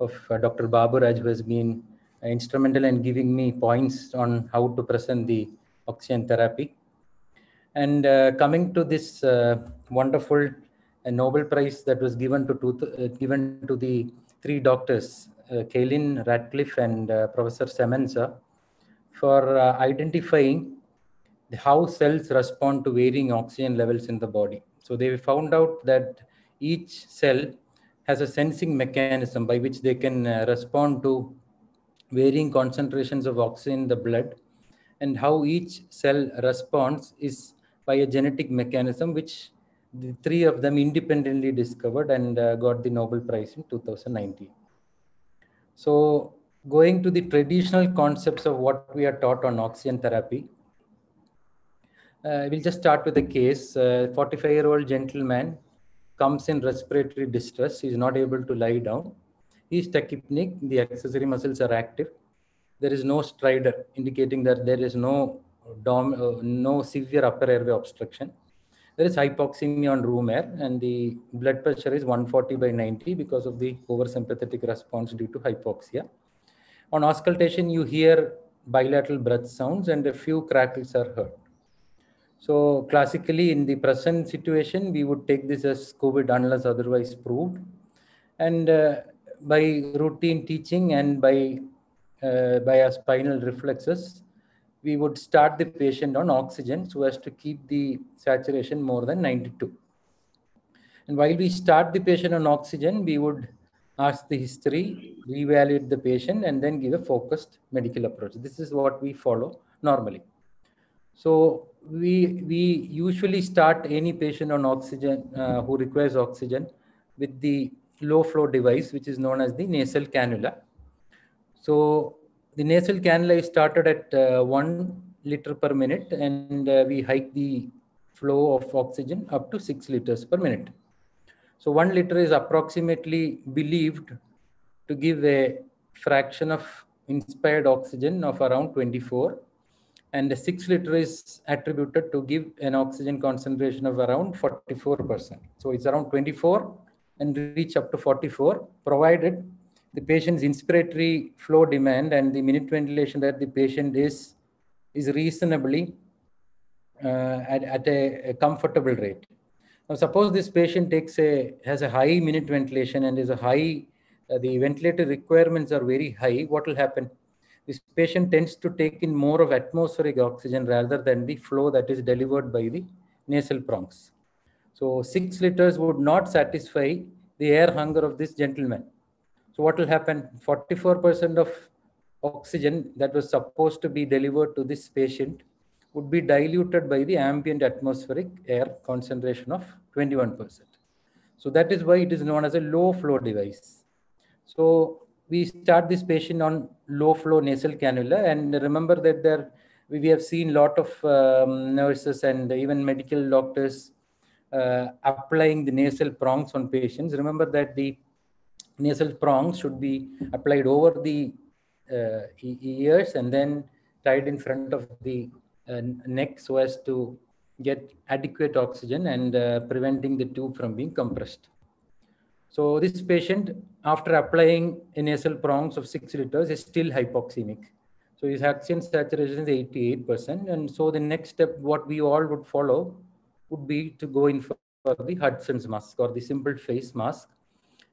of uh, Dr. Babu Raj, who has been instrumental in giving me points on how to present the oxygen therapy. And uh, coming to this uh, wonderful uh, Nobel Prize that was given to two, given to the three doctors, Kaelin Ratcliffe and Professor Semenza, for identifying how cells respond to varying oxygen levels in the body. So they found out that each cell has a sensing mechanism by which they can uh, respond to varying concentrations of oxygen in the blood and how each cell responds is by a genetic mechanism which the three of them independently discovered and uh, got the Nobel Prize in 2019. So going to the traditional concepts of what we are taught on oxygen therapy, uh, we'll just start with a case. 45-year-old gentleman comes in respiratory distress. He's not able to lie down. He's tachypneic. The accessory muscles are active. There is no stridor, indicating that there is no dom uh, no severe upper airway obstruction. There is hypoxemia on room air, and the blood pressure is 140 by 90 because of the oversympathetic response due to hypoxia. On auscultation, you hear bilateral breath sounds, and a few crackles are heard. So classically in the present situation, we would take this as COVID unless otherwise proved. And uh, by routine teaching and by, uh, by our spinal reflexes, we would start the patient on oxygen so as to keep the saturation more than 92. And while we start the patient on oxygen, we would ask the history, reevaluate the patient, and then give a focused medical approach. This is what we follow normally. So we we usually start any patient on oxygen uh, who requires oxygen with the low flow device which is known as the nasal cannula. So the nasal cannula is started at uh, 1 liter per minute and uh, we hike the flow of oxygen up to 6 liters per minute. So 1 liter is approximately believed to give a fraction of inspired oxygen of around 24 and the 6 liter is attributed to give an oxygen concentration of around 44%. So it's around 24 and reach up to 44, provided the patient's inspiratory flow demand and the minute ventilation that the patient is, is reasonably uh, at, at a, a, comfortable rate. Now, suppose this patient takes a, has a high minute ventilation and is a high, uh, the ventilator requirements are very high, what will happen? This patient tends to take in more of atmospheric oxygen rather than the flow that is delivered by the nasal prongs. So six liters would not satisfy the air hunger of this gentleman. So what will happen? 44% of oxygen that was supposed to be delivered to this patient would be diluted by the ambient atmospheric air concentration of 21%. So that is why it is known as a low flow device. So we start this patient on low flow nasal cannula. And remember that there we have seen a lot of um, nurses and even medical doctors uh, applying the nasal prongs on patients. Remember that the nasal prongs should be applied over the uh, ears and then tied in front of the uh, neck so as to get adequate oxygen and uh, preventing the tube from being compressed so this patient, after applying nasal prongs of six liters, is still hypoxemic. So his oxygen saturation is 88%. And so the next step, what we all would follow would be to go in for, for the Hudson's mask or the simple face mask.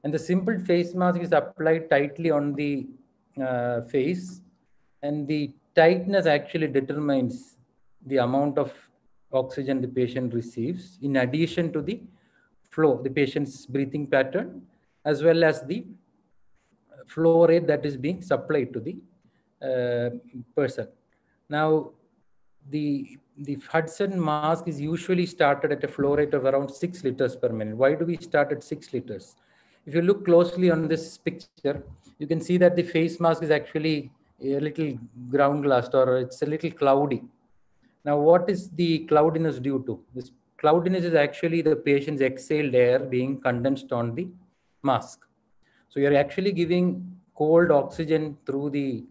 And the simple face mask is applied tightly on the uh, face. And the tightness actually determines the amount of oxygen the patient receives in addition to the flow, the patient's breathing pattern, as well as the flow rate that is being supplied to the uh, person. Now, the, the Hudson mask is usually started at a flow rate of around 6 liters per minute. Why do we start at 6 liters? If you look closely on this picture, you can see that the face mask is actually a little ground glassed or it's a little cloudy. Now, what is the cloudiness due to? This cloudiness is actually the patient's exhaled air being condensed on the mask. So you're actually giving cold oxygen through the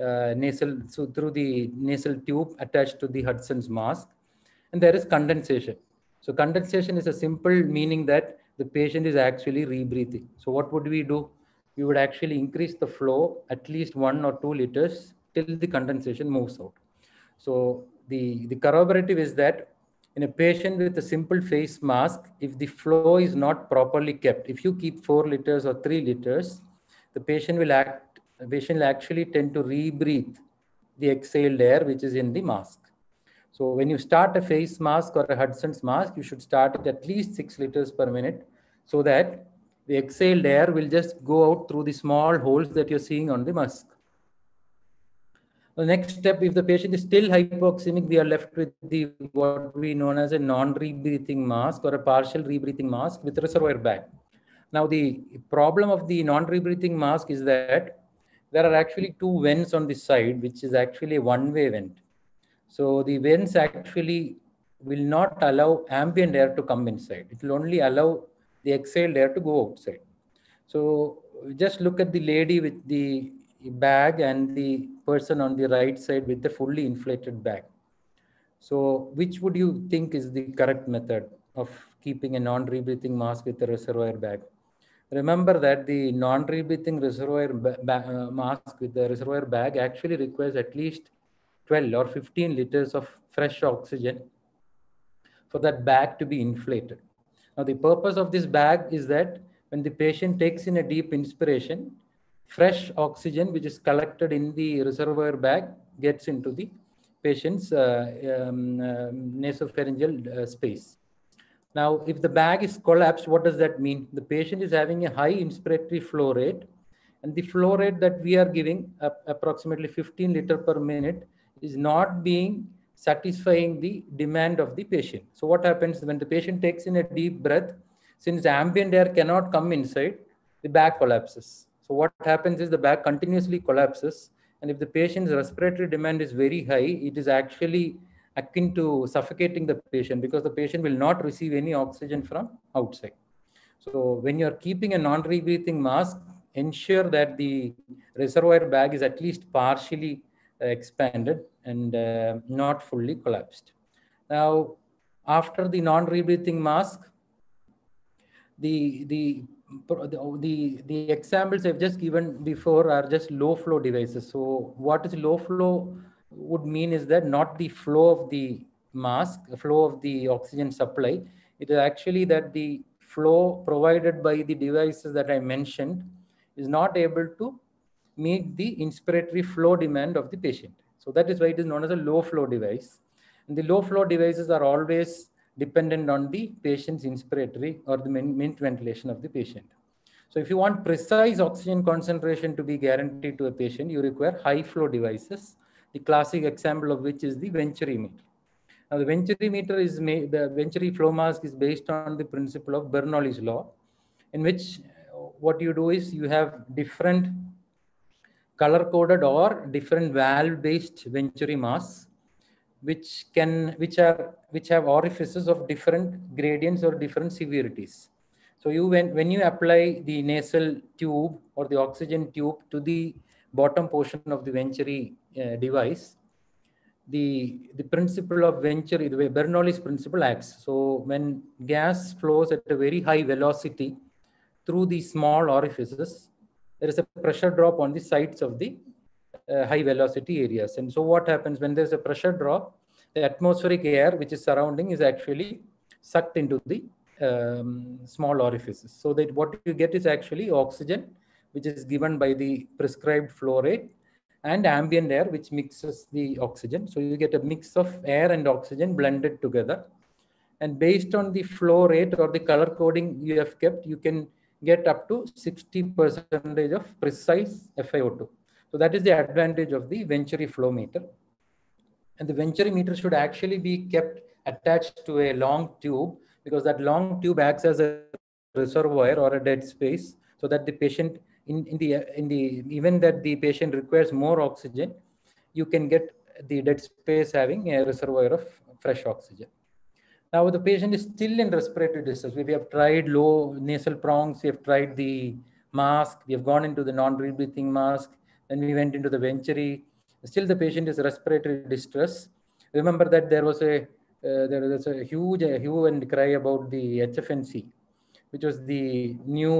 uh, nasal, so through the nasal tube attached to the Hudson's mask, and there is condensation. So condensation is a simple meaning that the patient is actually rebreathing. So what would we do? We would actually increase the flow at least one or two liters till the condensation moves out. So the, the corroborative is that in a patient with a simple face mask, if the flow is not properly kept, if you keep four liters or three liters, the patient will act, the patient will actually tend to rebreathe the exhaled air which is in the mask. So when you start a face mask or a Hudson's mask, you should start at least six liters per minute so that the exhaled air will just go out through the small holes that you're seeing on the mask. The next step, if the patient is still hypoxemic, we are left with the what we known as a non-rebreathing mask or a partial rebreathing mask with reservoir bag. Now, the problem of the non-rebreathing mask is that there are actually two vents on the side, which is actually a one-way vent. So the vents actually will not allow ambient air to come inside. It will only allow the exhaled air to go outside. So just look at the lady with the bag and the person on the right side with the fully inflated bag. So which would you think is the correct method of keeping a non-rebreathing mask with a reservoir bag? Remember that the non-rebreathing reservoir uh, mask with the reservoir bag actually requires at least 12 or 15 liters of fresh oxygen for that bag to be inflated. Now the purpose of this bag is that when the patient takes in a deep inspiration, fresh oxygen which is collected in the reservoir bag gets into the patient's uh, um, uh, nasopharyngeal uh, space. Now, if the bag is collapsed, what does that mean? The patient is having a high inspiratory flow rate, and the flow rate that we are giving, approximately 15 liter per minute, is not being satisfying the demand of the patient. So what happens when the patient takes in a deep breath, since ambient air cannot come inside, the bag collapses. So what happens is the bag continuously collapses. And if the patient's respiratory demand is very high, it is actually akin to suffocating the patient because the patient will not receive any oxygen from outside. So when you're keeping a non-rebreathing mask, ensure that the reservoir bag is at least partially uh, expanded and uh, not fully collapsed. Now, after the non-rebreathing mask, the, the Oh, the, the examples I've just given before are just low flow devices. So what is low flow would mean is that not the flow of the mask, flow of the oxygen supply. It is actually that the flow provided by the devices that I mentioned is not able to meet the inspiratory flow demand of the patient. So that is why it is known as a low flow device. And the low flow devices are always dependent on the patient's inspiratory or the minute ventilation of the patient. So if you want precise oxygen concentration to be guaranteed to a patient, you require high flow devices, the classic example of which is the Venturi meter. Now the Venturi meter is made, the Venturi flow mask is based on the principle of Bernoulli's law, in which uh, what you do is you have different color coded or different valve based Venturi masks which can which are which have orifices of different gradients or different severities. So you when when you apply the nasal tube or the oxygen tube to the bottom portion of the venturi uh, device the the principle of venturi the bernoulli's principle acts. So when gas flows at a very high velocity through the small orifices there is a pressure drop on the sides of the uh, high velocity areas. And so what happens when there's a pressure drop, the atmospheric air which is surrounding is actually sucked into the um, small orifices. So that what you get is actually oxygen, which is given by the prescribed flow rate and ambient air, which mixes the oxygen. So you get a mix of air and oxygen blended together. And based on the flow rate or the color coding you have kept, you can get up to 60 percentage of precise FiO2. So that is the advantage of the Venturi flow meter. And the Venturi meter should actually be kept attached to a long tube because that long tube acts as a reservoir or a dead space so that the patient in, in the in the even that the patient requires more oxygen, you can get the dead space having a reservoir of fresh oxygen. Now the patient is still in respiratory distress. We have tried low nasal prongs, we have tried the mask, we have gone into the non-rebreathing mask, then we went into the Venturi. Still, the patient is respiratory distress. Remember that there was a uh, there was a huge uh, hue and cry about the HFNC, which was the new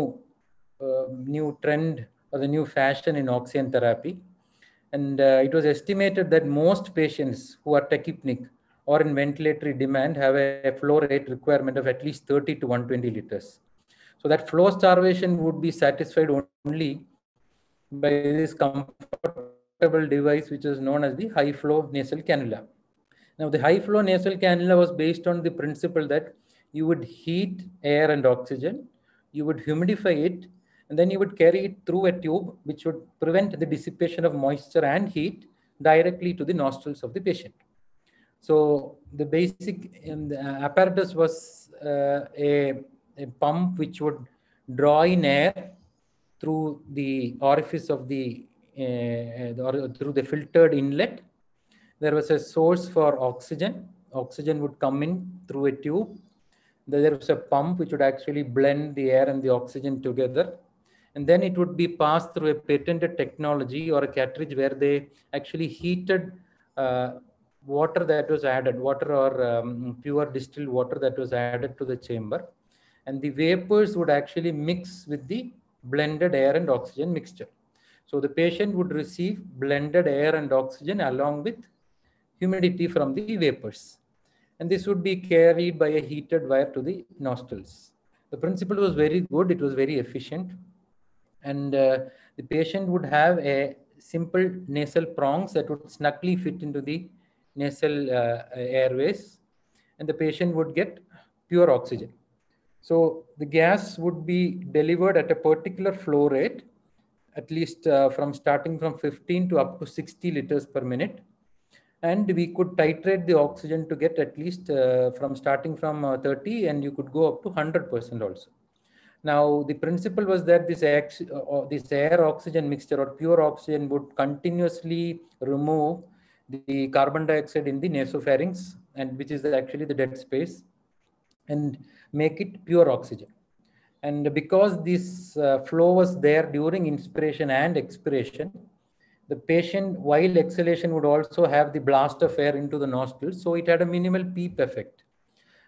uh, new trend or the new fashion in oxygen therapy. And uh, it was estimated that most patients who are tachypneic or in ventilatory demand have a flow rate requirement of at least 30 to 120 liters. So that flow starvation would be satisfied only by this comfortable device, which is known as the high flow nasal cannula. Now, the high flow nasal cannula was based on the principle that you would heat air and oxygen, you would humidify it, and then you would carry it through a tube, which would prevent the dissipation of moisture and heat directly to the nostrils of the patient. So the basic um, the apparatus was uh, a, a pump which would draw in air through the orifice of the, uh, or through the filtered inlet. There was a source for oxygen. Oxygen would come in through a tube. There was a pump which would actually blend the air and the oxygen together. And then it would be passed through a patented technology or a cartridge where they actually heated uh, water that was added, water or um, pure distilled water that was added to the chamber. And the vapors would actually mix with the blended air and oxygen mixture. So the patient would receive blended air and oxygen along with humidity from the vapors. And this would be carried by a heated wire to the nostrils. The principle was very good. It was very efficient. And uh, the patient would have a simple nasal prongs that would snugly fit into the nasal uh, airways and the patient would get pure oxygen. So the gas would be delivered at a particular flow rate, at least uh, from starting from 15 to up to 60 liters per minute. And we could titrate the oxygen to get at least uh, from starting from uh, 30 and you could go up to 100% also. Now, the principle was that this, uh, this air oxygen mixture or pure oxygen would continuously remove the carbon dioxide in the nasopharynx, and which is actually the dead space, and make it pure oxygen. And because this uh, flow was there during inspiration and expiration, the patient, while exhalation, would also have the blast of air into the nostrils. So it had a minimal PEEP effect.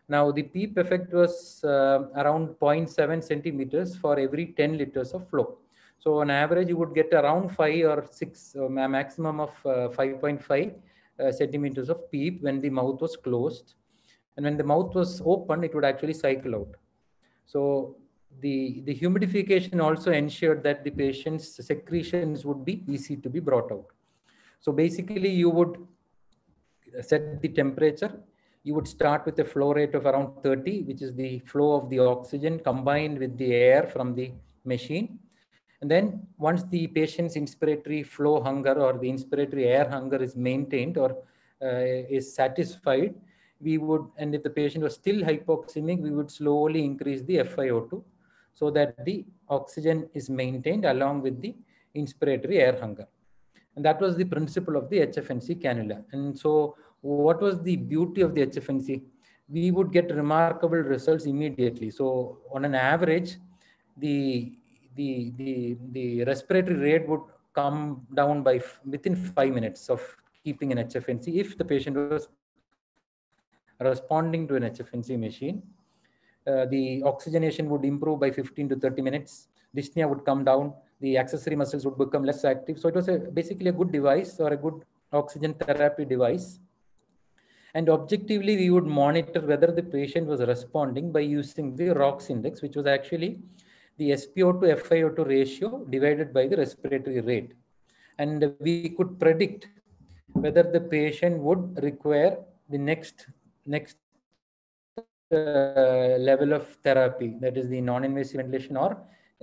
Now, the PEEP effect was uh, around 0.7 centimeters for every 10 liters of flow. So on average, you would get around five or six, uh, maximum of uh, 5.5 uh, centimeters of PEEP when the mouth was closed. And when the mouth was open, it would actually cycle out. So the, the humidification also ensured that the patient's secretions would be easy to be brought out. So basically, you would set the temperature. You would start with a flow rate of around 30, which is the flow of the oxygen combined with the air from the machine. And then once the patient's inspiratory flow hunger or the inspiratory air hunger is maintained or uh, is satisfied, we would, and if the patient was still hypoxemic, we would slowly increase the FiO2 so that the oxygen is maintained along with the inspiratory air hunger. And that was the principle of the HFNC cannula. And so what was the beauty of the HFNC? We would get remarkable results immediately. So on an average, the the, the, the respiratory rate would come down by within five minutes of keeping an HFNC if the patient was responding to an HFNC machine. Uh, the oxygenation would improve by 15 to 30 minutes. Dyspnea would come down. The accessory muscles would become less active. So it was a, basically a good device or a good oxygen therapy device. And objectively, we would monitor whether the patient was responding by using the ROX index, which was actually the SpO2 FiO2 ratio divided by the respiratory rate. And we could predict whether the patient would require the next next uh, level of therapy, that is the non-invasive ventilation or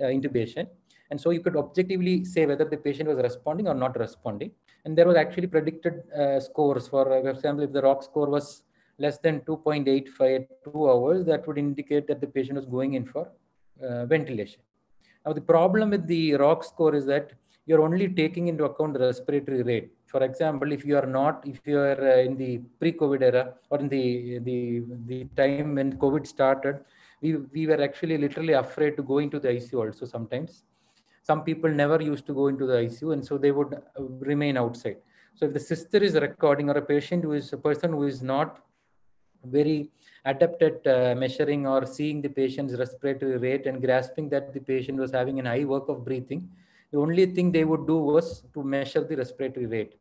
uh, intubation. And so you could objectively say whether the patient was responding or not responding. And there was actually predicted uh, scores for, uh, example, if the ROX score was less than 2.85 two hours, that would indicate that the patient was going in for uh, ventilation. Now, the problem with the ROX score is that you're only taking into account the respiratory rate. For example, if you are not, if you are uh, in the pre-COVID era or in the, the, the time when COVID started, we, we were actually literally afraid to go into the ICU also sometimes. Some people never used to go into the ICU and so they would uh, remain outside. So if the sister is recording or a patient who is a person who is not very adept at uh, measuring or seeing the patient's respiratory rate and grasping that the patient was having an high work of breathing, the only thing they would do was to measure the respiratory rate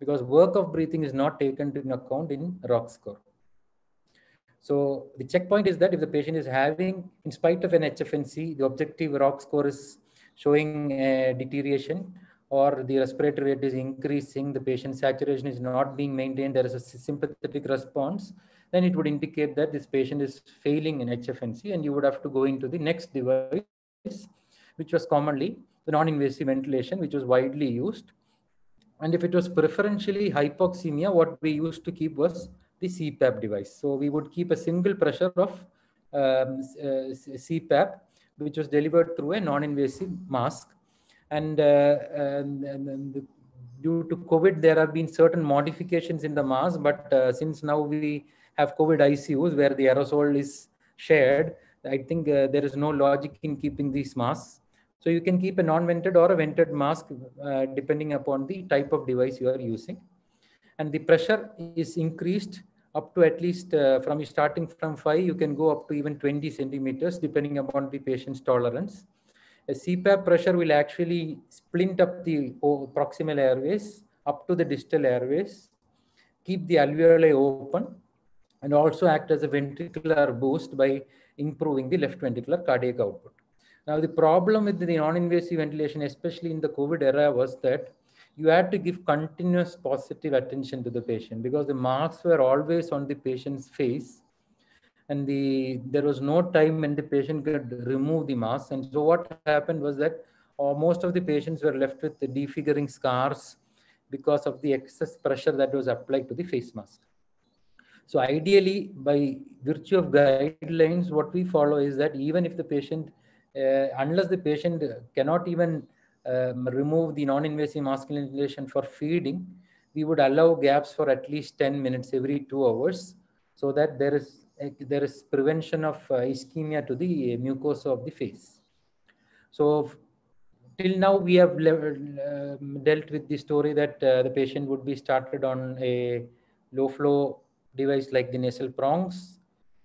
because work of breathing is not taken into account in ROX score. So the checkpoint is that if the patient is having, in spite of an HFNC, the objective ROX score is showing a deterioration or the respiratory rate is increasing, the patient saturation is not being maintained, there is a sympathetic response, then it would indicate that this patient is failing in HFNC and you would have to go into the next device, which was commonly the non-invasive ventilation, which was widely used. And if it was preferentially hypoxemia, what we used to keep was the CPAP device. So we would keep a single pressure of um, uh, CPAP, which was delivered through a non-invasive mask. And, uh, and, and the, due to COVID, there have been certain modifications in the mask, but uh, since now we have COVID ICUs where the aerosol is shared, I think uh, there is no logic in keeping these masks. So you can keep a non-vented or a vented mask uh, depending upon the type of device you are using. And the pressure is increased up to at least uh, from starting from 5, you can go up to even 20 centimeters depending upon the patient's tolerance. A CPAP pressure will actually splint up the proximal airways up to the distal airways, keep the alveoli open, and also act as a ventricular boost by improving the left ventricular cardiac output. Now, the problem with the non-invasive ventilation, especially in the COVID era, was that you had to give continuous positive attention to the patient because the marks were always on the patient's face and the there was no time when the patient could remove the mask. And so what happened was that uh, most of the patients were left with the defiguring scars because of the excess pressure that was applied to the face mask. So ideally by virtue of guidelines what we follow is that even if the patient unless the patient cannot even um, remove the non-invasive mask ventilation for feeding we would allow gaps for at least 10 minutes every two hours so that there is there is prevention of uh, ischemia to the mucosa of the face. So till now we have uh, dealt with the story that uh, the patient would be started on a low flow device like the nasal prongs.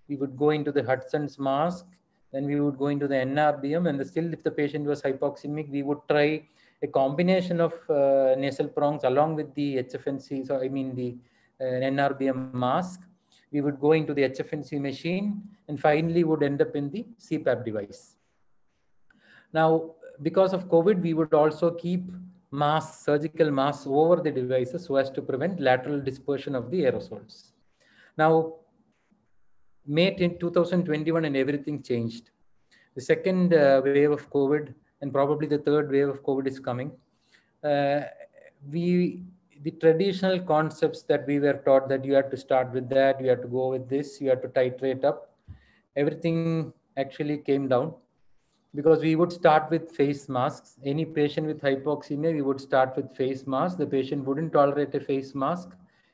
We would go into the Hudson's mask, then we would go into the NRBM and the still if the patient was hypoxemic, we would try a combination of uh, nasal prongs along with the HFNC, so I mean the uh, NRBM mask we would go into the HFNC machine and finally would end up in the CPAP device. Now, because of COVID, we would also keep masks, surgical masks over the devices so as to prevent lateral dispersion of the aerosols. Now, May 2021 and everything changed. The second uh, wave of COVID and probably the third wave of COVID is coming. Uh, we the traditional concepts that we were taught that you have to start with that, you have to go with this, you have to titrate up, everything actually came down because we would start with face masks. Any patient with hypoxemia, we would start with face mask. The patient wouldn't tolerate a face mask.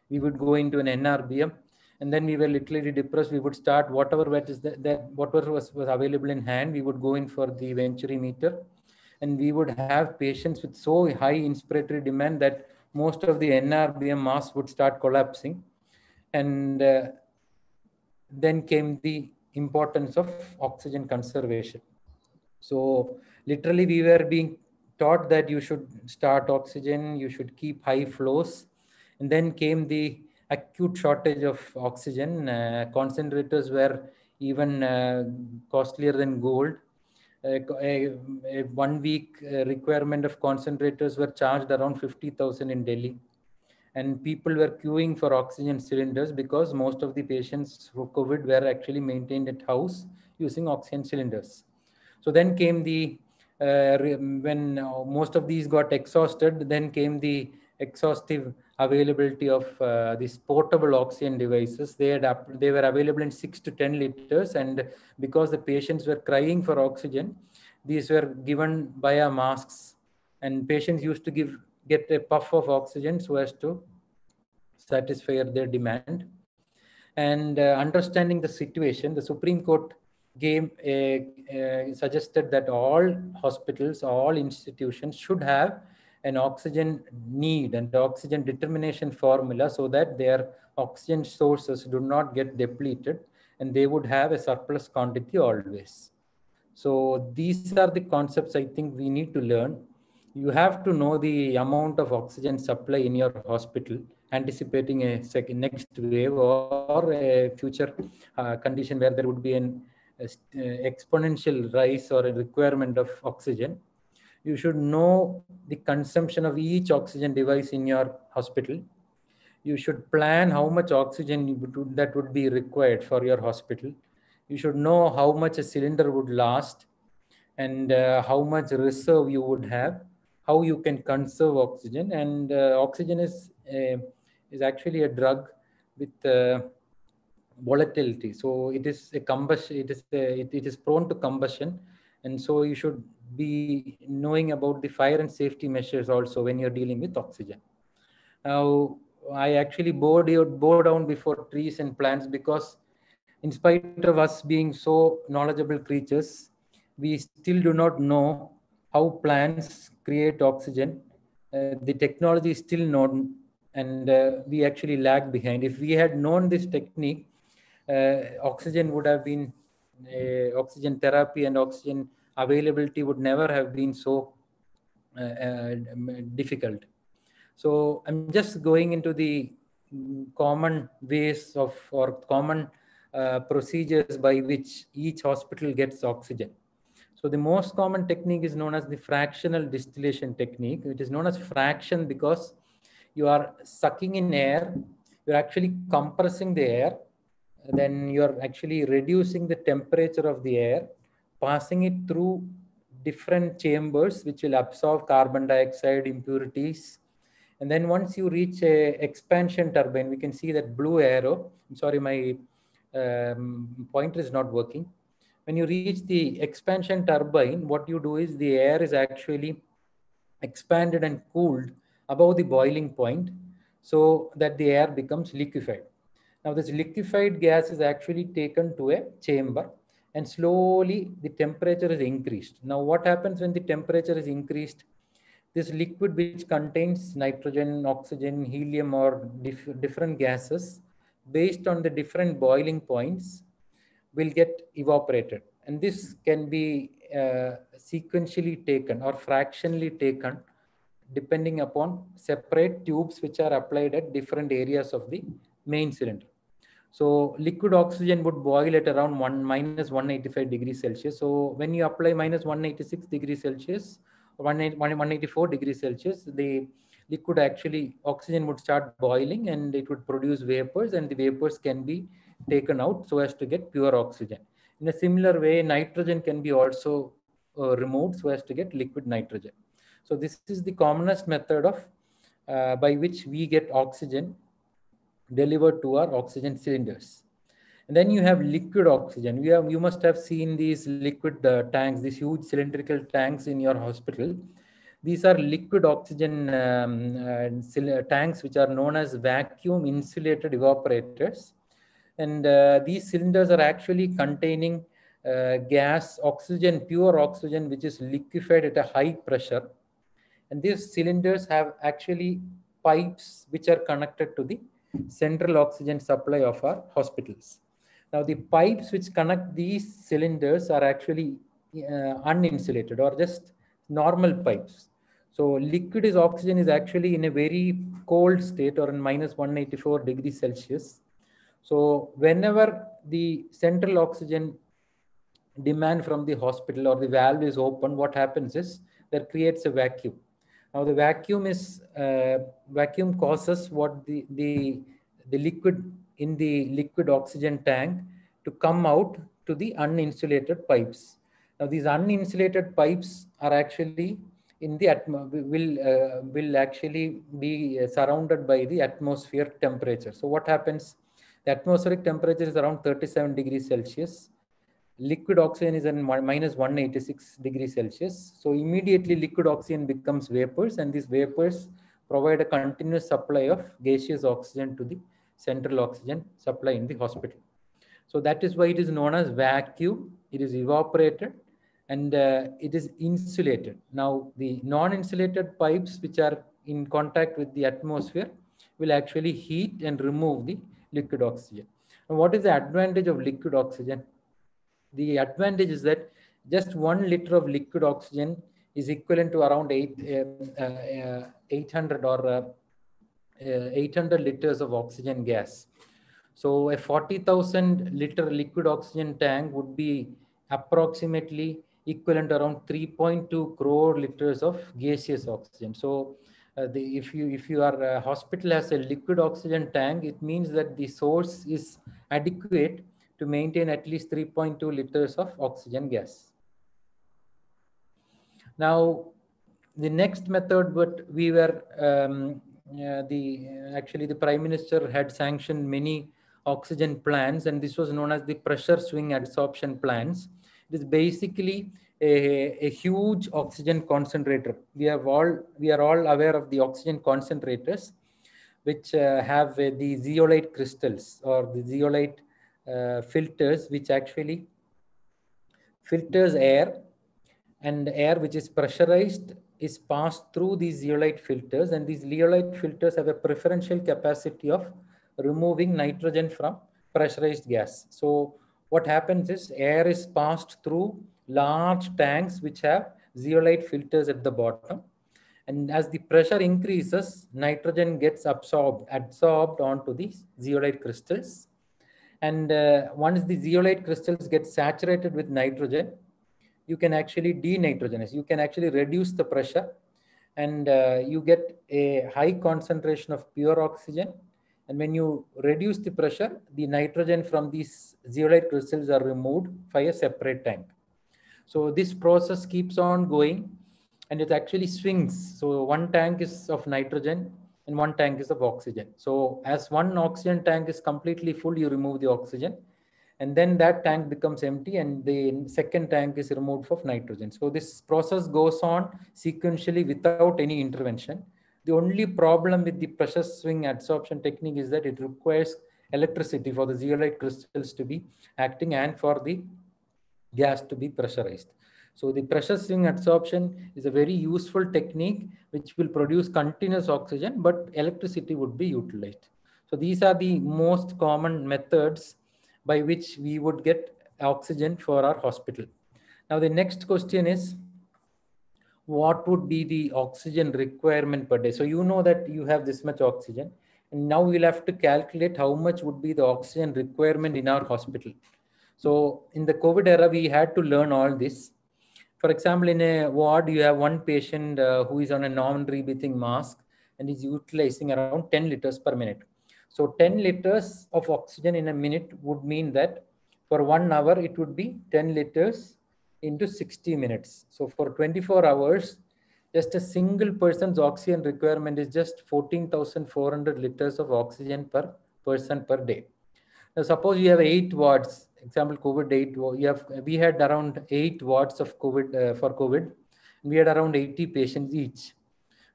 We would go into an NRBM and then we were literally depressed. We would start whatever that is that, that whatever was, was available in hand, we would go in for the venturi meter and we would have patients with so high inspiratory demand that most of the NRBM mass would start collapsing. And uh, then came the importance of oxygen conservation. So literally we were being taught that you should start oxygen, you should keep high flows. And then came the acute shortage of oxygen. Uh, concentrators were even uh, costlier than gold a, a, one week uh, requirement of concentrators were charged around 50,000 in Delhi. And people were queuing for oxygen cylinders because most of the patients for COVID were actually maintained at house using oxygen cylinders. So then came the, uh, when uh, most of these got exhausted, then came the exhaustive availability of uh, these portable oxygen devices. They, had they were available in 6 to 10 liters and because the patients were crying for oxygen, these were given via masks and patients used to give get a puff of oxygen so as to satisfy their demand. And uh, understanding the situation, the Supreme Court gave a, a, suggested that all hospitals, all institutions should have an oxygen need and oxygen determination formula so that their oxygen sources do not get depleted and they would have a surplus quantity always. So these are the concepts I think we need to learn. you have to know the amount of oxygen supply in your hospital, anticipating a second next wave or a future uh, condition where there would be an uh, exponential rise or a requirement of oxygen. You should know the consumption of each oxygen device in your hospital. You should plan how much oxygen that would be required for your hospital. You should know how much a cylinder would last and uh, how much reserve you would have how you can conserve oxygen and uh, oxygen is a, is actually a drug with uh, volatility so it is a combustion it is a, it, it is prone to combustion and so you should be knowing about the fire and safety measures also when you're dealing with oxygen now i actually bore, bore down before trees and plants because in spite of us being so knowledgeable creatures we still do not know how plants create oxygen. Uh, the technology is still known and uh, we actually lag behind. If we had known this technique, uh, oxygen would have been, uh, oxygen therapy and oxygen availability would never have been so uh, uh, difficult. So I'm just going into the common ways of or common procedures by which each hospital gets oxygen. So the most common technique is known as the fractional distillation technique. It is known as fraction because you are sucking in air, you're actually compressing the air, then you're actually reducing the temperature of the air, passing it through different chambers which will absorb carbon dioxide impurities. And then once you reach a expansion turbine, we can see that blue arrow. I'm sorry, my um, pointer is not working when you reach the expansion turbine, what you do is the air is actually expanded and cooled above the boiling point so that the air becomes liquefied. Now this liquefied gas is actually taken to a chamber and slowly the temperature is increased. Now what happens when the temperature is increased? This liquid which contains nitrogen, oxygen, helium or dif different gases based on the different boiling points will get evaporated. And this can be uh, sequentially taken or fractionally taken depending upon separate tubes which are applied at different areas of the main cylinder. So liquid oxygen would boil at around one minus 185 degrees Celsius. So when you apply minus 186 degrees Celsius, 184 degrees Celsius, the liquid actually oxygen would start boiling and it would produce vapors and the vapors can be taken out so as to get pure oxygen. In a similar way, nitrogen can be also uh, removed so as to get liquid nitrogen. So this is the commonest method of uh, by which we get oxygen delivered to our oxygen cylinders. And then you have liquid oxygen. You, have, you must have seen these liquid uh, tanks, these huge cylindrical tanks in your hospital. These are liquid oxygen um, uh, tanks, which are known as vacuum insulated evaporators. And uh, these cylinders are actually containing uh, gas, oxygen, pure oxygen, which is liquefied at a high pressure. And these cylinders have actually pipes which are connected to the central oxygen supply of our hospitals. Now, the pipes which connect these cylinders are actually uh, uninsulated or just normal pipes. So liquid is oxygen is actually in a very cold state or in minus 184 degrees Celsius. So whenever the central oxygen demand from the hospital or the valve is open, what happens is that creates a vacuum. Now the vacuum is uh, vacuum causes what the, the the liquid in the liquid oxygen tank to come out to the uninsulated pipes. Now these uninsulated pipes are actually in the will uh, will actually be surrounded by the atmosphere temperature. So what happens? The atmospheric temperature is around 37 degrees Celsius. Liquid oxygen is at minus 186 degrees Celsius. So immediately liquid oxygen becomes vapors and these vapors provide a continuous supply of gaseous oxygen to the central oxygen supply in the hospital. So that is why it is known as vacuum. It is evaporated and uh, it is insulated. Now the non-insulated pipes which are in contact with the atmosphere will actually heat and remove the liquid oxygen. Now, what is the advantage of liquid oxygen? The advantage is that just one liter of liquid oxygen is equivalent to around eight, uh, uh, 800 or uh, 800 liters of oxygen gas. So a 40,000 liter liquid oxygen tank would be approximately equivalent around 3.2 crore liters of gaseous oxygen. So uh, the, if you if your uh, hospital has a liquid oxygen tank, it means that the source is adequate to maintain at least 3.2 liters of oxygen gas. Now, the next method, what we were um, uh, the actually the prime minister had sanctioned many oxygen plants, and this was known as the pressure swing adsorption plants. It is basically a, a huge oxygen concentrator. We have all we are all aware of the oxygen concentrators, which uh, have uh, the zeolite crystals or the zeolite uh, filters, which actually filters air, and air which is pressurized is passed through these zeolite filters, and these zeolite filters have a preferential capacity of removing nitrogen from pressurized gas. So what happens is air is passed through large tanks which have zeolite filters at the bottom. And as the pressure increases, nitrogen gets absorbed, absorbed onto these zeolite crystals. And uh, once the zeolite crystals get saturated with nitrogen, you can actually denitrogenize. You can actually reduce the pressure and uh, you get a high concentration of pure oxygen. And when you reduce the pressure, the nitrogen from these zeolite crystals are removed by a separate tank. So this process keeps on going and it actually swings. So one tank is of nitrogen and one tank is of oxygen. So as one oxygen tank is completely full, you remove the oxygen and then that tank becomes empty and the second tank is removed of nitrogen. So this process goes on sequentially without any intervention. The only problem with the pressure swing adsorption technique is that it requires electricity for the zeolite crystals to be acting and for the gas to be pressurized. So the pressure swing adsorption is a very useful technique which will produce continuous oxygen, but electricity would be utilized. So these are the most common methods by which we would get oxygen for our hospital. Now the next question is, what would be the oxygen requirement per day? So you know that you have this much oxygen. And now we'll have to calculate how much would be the oxygen requirement in our hospital. So in the COVID era, we had to learn all this. For example, in a ward, you have one patient uh, who is on a non-rebreathing mask and is utilizing around 10 liters per minute. So 10 liters of oxygen in a minute would mean that for one hour, it would be 10 liters into 60 minutes. So for 24 hours, just a single person's oxygen requirement is just 14,400 liters of oxygen per person per day. Now, suppose you have eight wards example covid 8 you have we had around 8 wards of covid uh, for covid. We had around 80 patients each.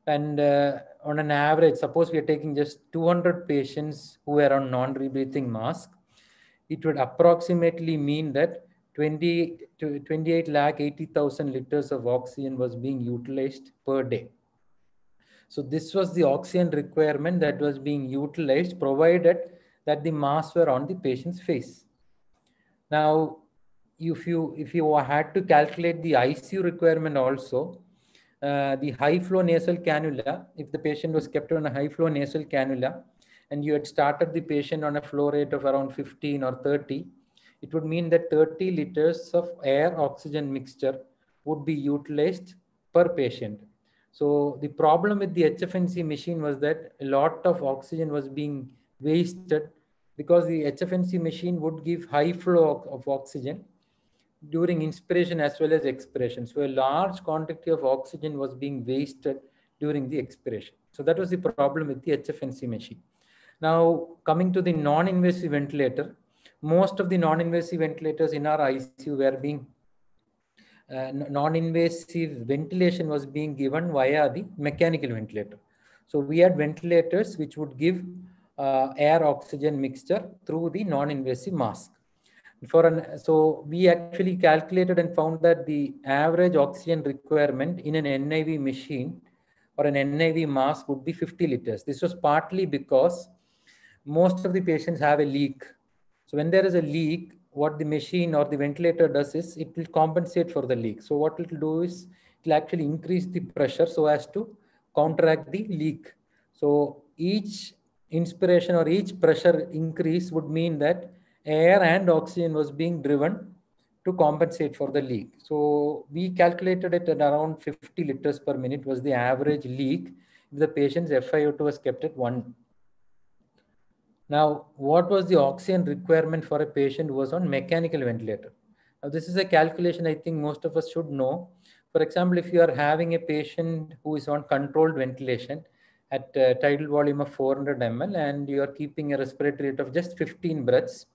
And uh, on an average suppose we are taking just 200 patients who are on non rebreathing mask it would approximately mean that 20 to 28 lakh 80000 liters of oxygen was being utilized per day. So this was the oxygen requirement that was being utilized provided that the masks were on the patient's face now, if you if you had to calculate the ICU requirement also, uh, the high flow nasal cannula, if the patient was kept on a high flow nasal cannula, and you had started the patient on a flow rate of around 15 or 30, it would mean that 30 liters of air oxygen mixture would be utilized per patient. So the problem with the HFNC machine was that a lot of oxygen was being wasted because the HFNC machine would give high flow of, oxygen during inspiration as well as expiration. So a large quantity of oxygen was being wasted during the expiration. So that was the problem with the HFNC machine. Now coming to the non-invasive ventilator, most of the non-invasive ventilators in our ICU were being uh, non-invasive ventilation was being given via the mechanical ventilator. So we had ventilators which would give uh, air oxygen mixture through the non-invasive mask. For an, so we actually calculated and found that the average oxygen requirement in an NIV machine or an NIV mask would be 50 liters. This was partly because most of the patients have a leak. So when there is a leak, what the machine or the ventilator does is it will compensate for the leak. So what it will do is it will actually increase the pressure so as to counteract the leak. So each inspiration or each pressure increase would mean that air and oxygen was being driven to compensate for the leak. So we calculated it at around 50 liters per minute was the average leak if the patient's FiO2 was kept at 1. Now, what was the oxygen requirement for a patient who was on mechanical ventilator? Now, this is a calculation I think most of us should know. For example, if you are having a patient who is on controlled ventilation at a tidal volume of 400 ml and you are keeping a respiratory rate of just 15 breaths,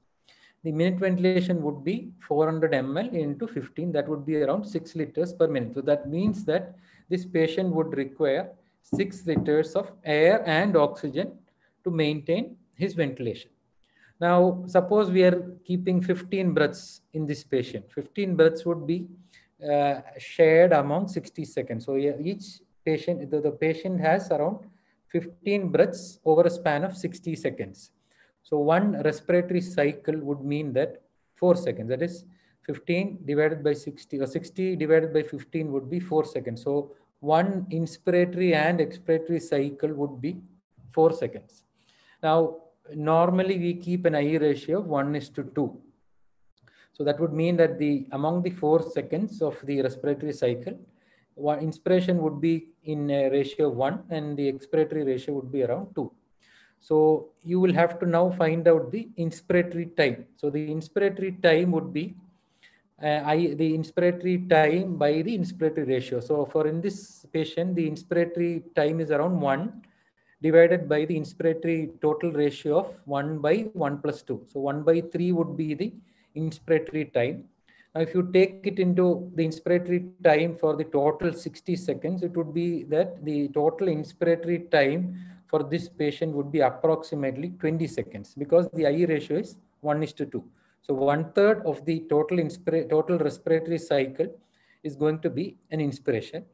the minute ventilation would be 400 ml into 15. That would be around 6 liters per minute. So that means that this patient would require 6 liters of air and oxygen to maintain his ventilation. Now, suppose we are keeping 15 breaths in this patient. 15 breaths would be uh, shared among 60 seconds. So each patient, the, the patient has around 15 breaths over a span of 60 seconds. So one respiratory cycle would mean that four seconds. That is 15 divided by 60 or 60 divided by 15 would be four seconds. So one inspiratory and expiratory cycle would be four seconds. Now, normally we keep an I ratio of one is to two. So that would mean that the among the four seconds of the respiratory cycle, one inspiration would be in a ratio of one and the expiratory ratio would be around two. So you will have to now find out the inspiratory time. So the inspiratory time would be uh, I, the inspiratory time by the inspiratory ratio. So for in this patient, the inspiratory time is around 1 divided by the inspiratory total ratio of 1 by 1 plus 2. So 1 by 3 would be the inspiratory time. Now, if you take it into the inspiratory time for the total 60 seconds, it would be that the total inspiratory time for this patient would be approximately 20 seconds because the I ratio is 1 is to 2. So one third of the total, total respiratory cycle is going to be an inspiration.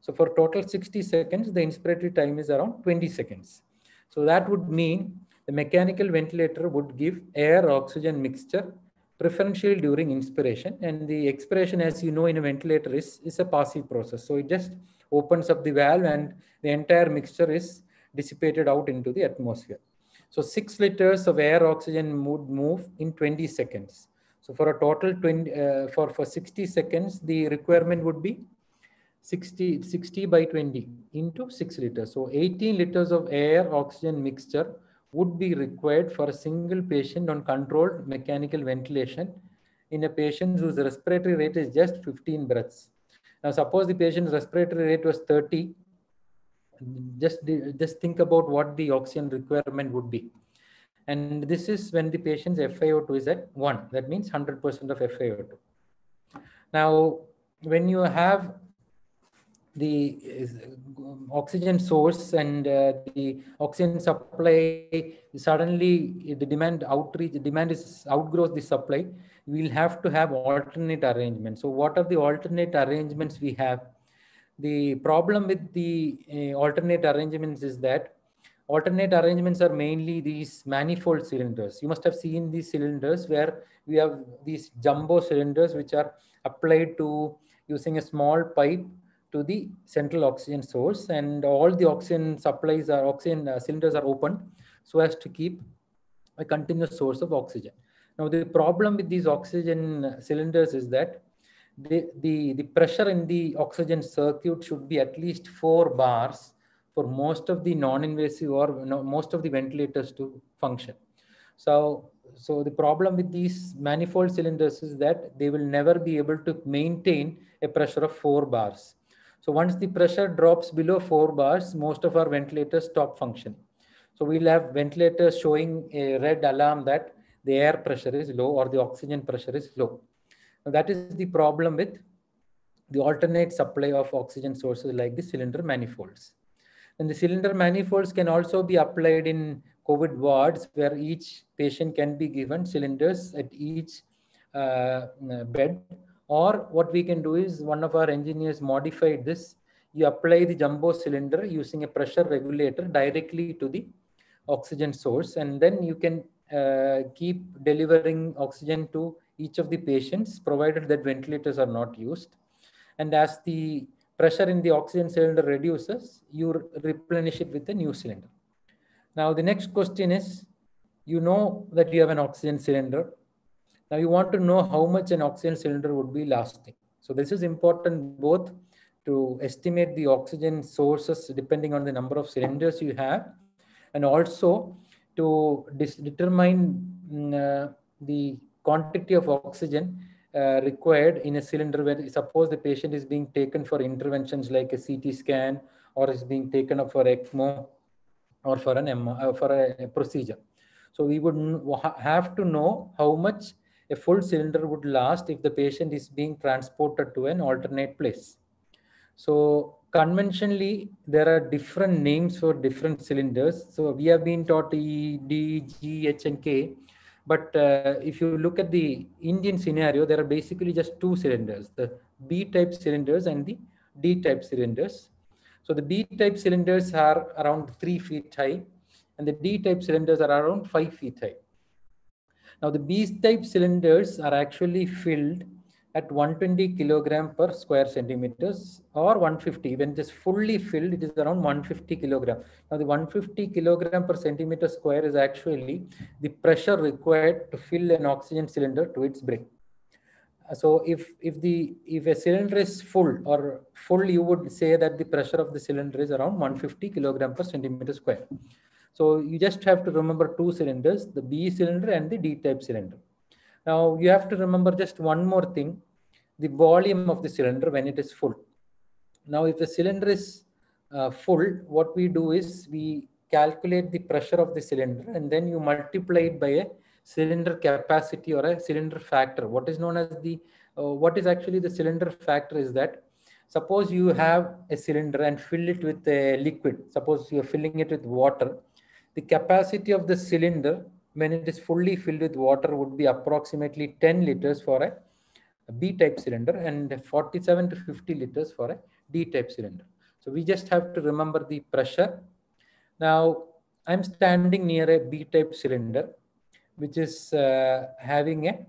So for total 60 seconds, the inspiratory time is around 20 seconds. So that would mean the mechanical ventilator would give air oxygen mixture preferentially during inspiration and the expiration as you know in a ventilator is, is a passive process. So it just opens up the valve and the entire mixture is dissipated out into the atmosphere. So six liters of air oxygen would move in 20 seconds. So for a total 20, uh, for, for 60 seconds, the requirement would be 60, 60 by 20 into 6 liters. So 18 liters of air oxygen mixture would be required for a single patient on controlled mechanical ventilation in a patient whose respiratory rate is just 15 breaths. Now, suppose the patient's respiratory rate was 30, just just think about what the oxygen requirement would be. And this is when the patient's FiO2 is at 1 that means 100% of FiO2 now when you have the uh, oxygen source and uh, the oxygen supply suddenly the demand outreach the demand is outgrows the supply. We'll have to have alternate arrangements. So what are the alternate arrangements we have? The problem with the uh, alternate arrangements is that alternate arrangements are mainly these manifold cylinders. You must have seen these cylinders where we have these jumbo cylinders which are applied to using a small pipe to the central oxygen source and all the oxygen supplies are oxygen uh, cylinders are open so as to keep a continuous source of oxygen. Now the problem with these oxygen cylinders is that the, the, the pressure in the oxygen circuit should be at least four bars for most of the non-invasive or you know, most of the ventilators to function. So, so the problem with these manifold cylinders is that they will never be able to maintain a pressure of four bars. So once the pressure drops below four bars, most of our ventilators stop functioning. So we'll have ventilators showing a red alarm that the air pressure is low or the oxygen pressure is low. Now, that is the problem with the alternate supply of oxygen sources like the cylinder manifolds. And the cylinder manifolds can also be applied in COVID wards where each patient can be given cylinders at each uh, bed. Or what we can do is one of our engineers modified this. You apply the jumbo cylinder using a pressure regulator directly to the oxygen source and then you can uh, keep delivering oxygen to each of the patients, provided that ventilators are not used. And as the pressure in the oxygen cylinder reduces, you replenish it with a new cylinder. Now, the next question is, you know that you have an oxygen cylinder. Now you want to know how much an oxygen cylinder would be lasting. So this is important both to estimate the oxygen sources depending on the number of cylinders you have and also to determine mm, uh, the quantity of oxygen uh, required in a cylinder where suppose the patient is being taken for interventions like a CT scan or is being taken up for ECMO or for an uh, for a, a, procedure. So we would have to know how much a full cylinder would last if the patient is being transported to an alternate place. So conventionally, there are different names for different cylinders. So we have been taught E, D, G, H, and K. But uh, if you look at the Indian scenario, there are basically just two cylinders, the B-type cylinders and the D-type cylinders. So the B-type cylinders are around three feet high and the D-type cylinders are around five feet high. Now the B-type cylinders are actually filled at 120 kilogram per square centimeters or 150 when it is fully filled it is around 150 kilogram. Now the 150 kilogram per centimeter square is actually the pressure required to fill an oxygen cylinder to its brim uh, so if if the if a cylinder is full or full you would say that the pressure of the cylinder is around 150 kilogram per centimeter square so you just have to remember two cylinders the b cylinder and the d type cylinder now you have to remember just one more thing, the volume of the cylinder when it is full. Now if the cylinder is uh, full, what we do is we calculate the pressure of the cylinder and then you multiply it by a cylinder capacity or a cylinder factor. What is known as the, uh, what is actually the cylinder factor is that suppose you have a cylinder and fill it with a liquid, suppose you're filling it with water, the capacity of the cylinder when it is fully filled with water would be approximately 10 liters for a B type cylinder and 47 to 50 liters for a D-type cylinder. So we just have to remember the pressure. Now I'm standing near a B-type cylinder, which is uh, having a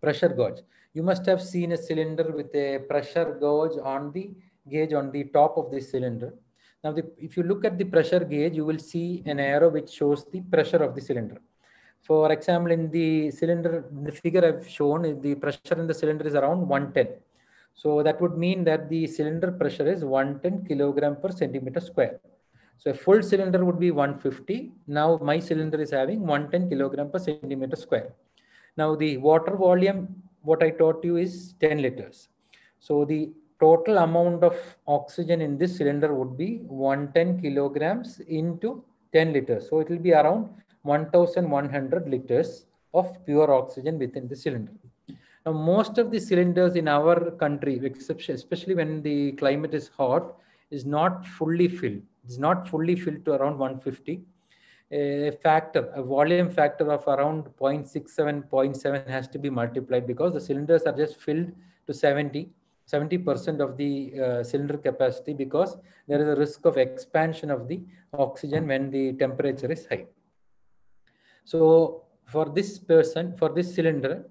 pressure gauge. You must have seen a cylinder with a pressure gauge on the gauge on the top of the cylinder. Now, the, if you look at the pressure gauge, you will see an arrow which shows the pressure of the cylinder. For example, in the cylinder, the figure I've shown, the pressure in the cylinder is around 110. So that would mean that the cylinder pressure is 110 kilogram per centimeter square. So a full cylinder would be 150. Now my cylinder is having 110 kilogram per centimeter square. Now the water volume, what I taught you is 10 liters. So the total amount of oxygen in this cylinder would be 110 kilograms into 10 liters. So it will be around 1100 liters of pure oxygen within the cylinder. Now, most of the cylinders in our country, especially when the climate is hot, is not fully filled. It's not fully filled to around 150. A factor, a volume factor of around 0.67, 0.7 has to be multiplied because the cylinders are just filled to 70 70% of the uh, cylinder capacity because there is a risk of expansion of the oxygen when the temperature is high. So for this person, for this cylinder,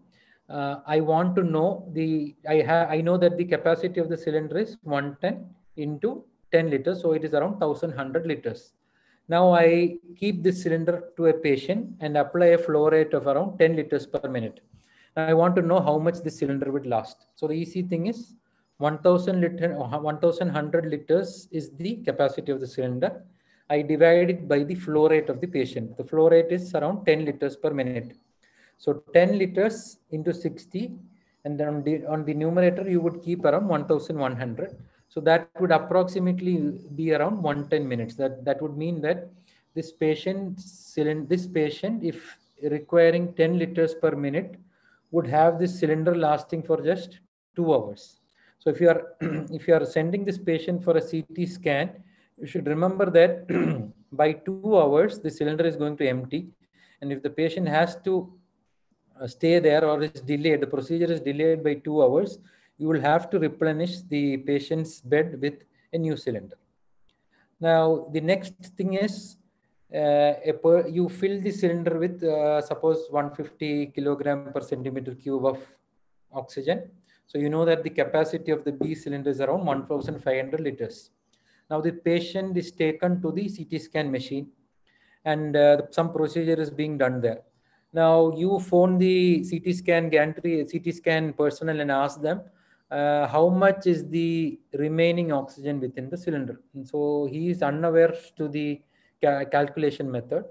uh, I want to know the, I have, I know that the capacity of the cylinder is 110 into 10 liters. So it is around 1100 liters. Now I keep this cylinder to a patient and apply a flow rate of around 10 liters per minute. I want to know how much this cylinder would last. So the easy thing is 1000 liter, uh, 1100 liters is the capacity of the cylinder. I divide it by the flow rate of the patient. The flow rate is around 10 liters per minute. So 10 liters into 60, and then on the, on the numerator, you would keep around 1100. So that would approximately be around 110 minutes. That, that would mean that this patient, cylinder, this patient, if requiring 10 liters per minute, would have this cylinder lasting for just two hours. So if you are if you are sending this patient for a CT scan, you should remember that by two hours the cylinder is going to empty, and if the patient has to uh, stay there or is delayed, the procedure is delayed by two hours, you will have to replenish the patient's bed with a new cylinder. Now the next thing is uh, per, you fill the cylinder with uh, suppose 150 kilogram per centimeter cube of oxygen So you know that the capacity of the B cylinder is around 1,500 liters. Now the patient is taken to the CT scan machine and uh, some procedure is being done there. Now you phone the CT scan gantry, CT scan personnel and ask them uh, how much is the remaining oxygen within the cylinder. And so he is unaware to the ca calculation method.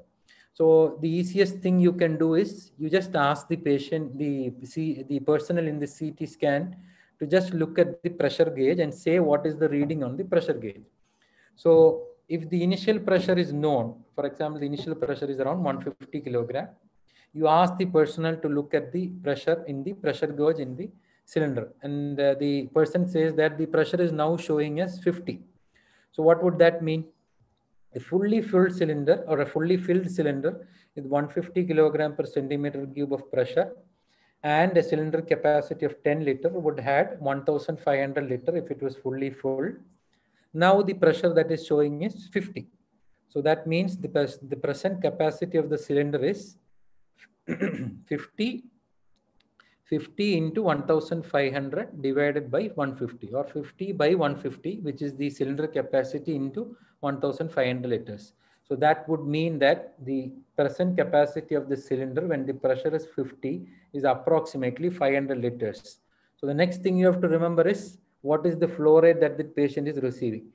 So the easiest thing you can do is you just ask the patient, the, see the personnel in the CT scan to just look at the pressure gauge and say what is the reading on the pressure gauge. So if the initial pressure is known, for example, the initial pressure is around 150 kilogram, you ask the personnel to look at the pressure in the pressure gauge in the cylinder. And uh, the person says that the pressure is now showing as 50. So what would that mean? A fully filled cylinder or a fully filled cylinder with 150 kilogram per centimeter cube of pressure and a cylinder capacity of 10 liter would had 1500 liter if it was fully full. Now the pressure that is showing is 50. So that means the, the present capacity of the cylinder is 50 50 into 1500 divided by 150 or 50 by 150 which is the cylinder capacity into 1500 liters so that would mean that the present capacity of the cylinder when the pressure is 50 is approximately 500 liters so the next thing you have to remember is what is the flow rate that the patient is receiving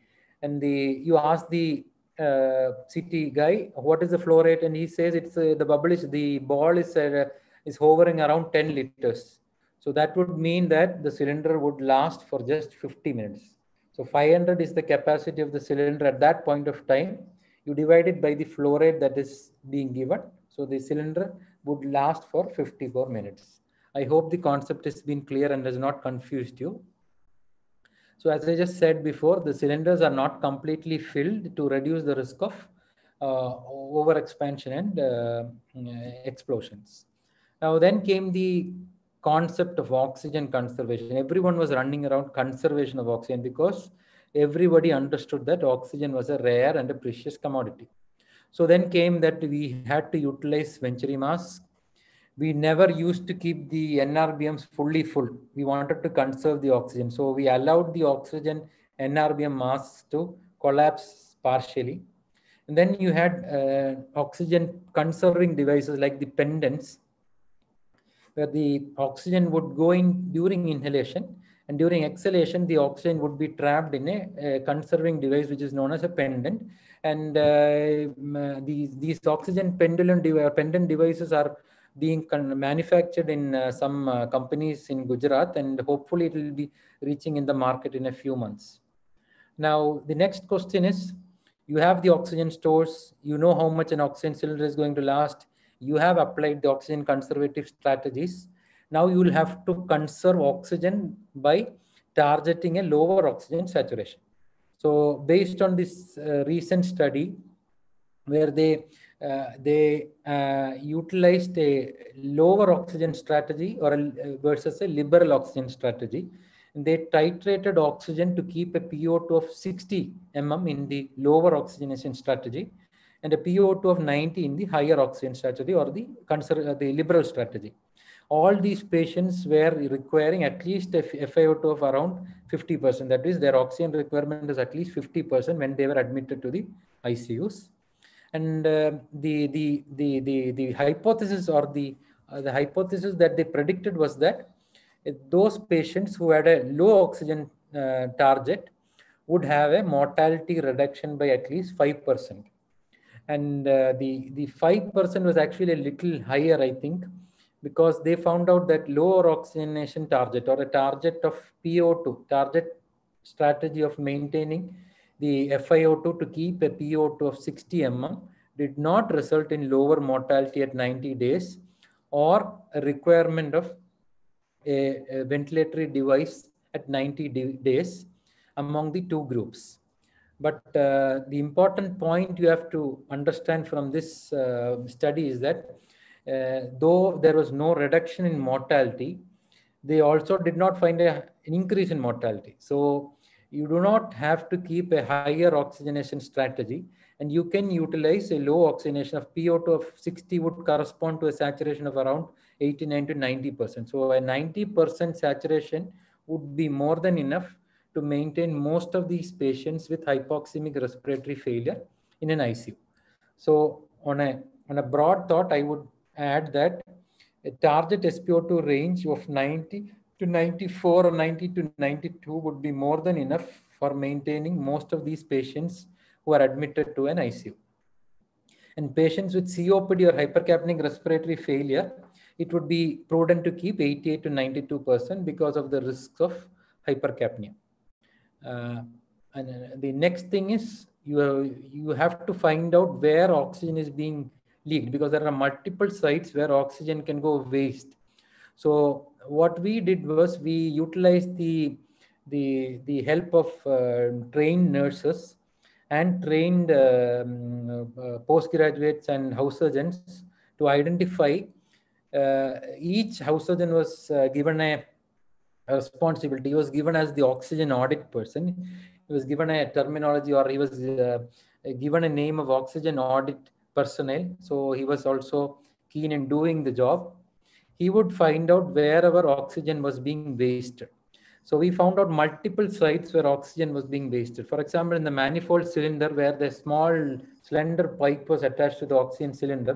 and the you ask the uh, CT guy what is the flow rate and he says it's uh, the bubble is the ball is uh, is hovering around 10 liters. So that would mean that the cylinder would last for just 50 minutes. So 500 is the capacity of the cylinder at that point of time. You divide it by the flow rate that is being given. So the cylinder would last for 54 minutes. I hope the concept has been clear and has not confused you. So as I just said before, the cylinders are not completely filled to reduce the risk of uh, over expansion and uh, explosions. Now then came the concept of oxygen conservation. Everyone was running around conservation of oxygen because everybody understood that oxygen was a rare and a precious commodity. So then came that we had to utilize Venturi mask. We never used to keep the NRBMs fully full. We wanted to conserve the oxygen. So we allowed the oxygen NRBM masks to collapse partially. And then you had uh, oxygen conserving devices like the pendants where the oxygen would go in during inhalation and during exhalation, the oxygen would be trapped in a, a conserving device, which is known as a pendant. And uh, these, these oxygen pendulum de pendant devices are being manufactured in uh, some uh, companies in Gujarat, and hopefully it will be reaching in the market in a few months. Now, the next question is, you have the oxygen stores, you know how much an oxygen cylinder is going to last, you have applied the oxygen conservative strategies. Now you will have to conserve oxygen by targeting a lower oxygen saturation. So based on this uh, recent study where they uh, they uh, utilized a lower oxygen strategy or a, uh, versus a liberal oxygen strategy. They titrated oxygen to keep a PO2 of 60 mm in the lower oxygenation strategy and a PO2 of 90 in the higher oxygen strategy or the, uh, the liberal strategy. All these patients were requiring at least a FiO2 of around 50%. That is, their oxygen requirement is at least 50% when they were admitted to the ICUs. And uh, the, the, the, the, the hypothesis or the, uh, the hypothesis that they predicted was that those patients who had a low oxygen uh, target would have a mortality reduction by at least 5% and uh, the the five percent was actually a little higher, I think, because they found out that lower oxygenation target or a target of PO2 target strategy of maintaining the FiO2 to keep a PO2 of 60 mm did not result in lower mortality at 90 days or a requirement of a, a ventilatory device at 90 days among the two groups. But uh, the important point you have to understand from this uh, study is that uh, though there was no reduction in mortality, they also did not find a, an increase in mortality. So you do not have to keep a higher oxygenation strategy and you can utilize a low oxygenation of PO2 of 60 would correspond to a saturation of around 89 to 90%. So a 90% saturation would be more than enough to maintain most of these patients with hypoxemic respiratory failure in an ICU. So on a, on a broad thought, I would add that a target SpO2 range of 90 to 94 or 90 to 92 would be more than enough for maintaining most of these patients who are admitted to an ICU. And patients with COPD or hypercapnic respiratory failure, it would be prudent to keep 88 to 92% because of the risks of hypercapnia. Uh, and uh, the next thing is you have, you have to find out where oxygen is being leaked because there are multiple sites where oxygen can go waste. So what we did was we utilized the the the help of uh, trained nurses and trained um, uh, postgraduates and house surgeons to identify uh, each house surgeon was uh, given a responsibility he was given as the oxygen audit person he was given a terminology or he was uh, given a name of oxygen audit personnel so he was also keen in doing the job he would find out wherever oxygen was being wasted. So we found out multiple sites where oxygen was being wasted. For example, in the manifold cylinder where the small slender pipe was attached to the oxygen cylinder,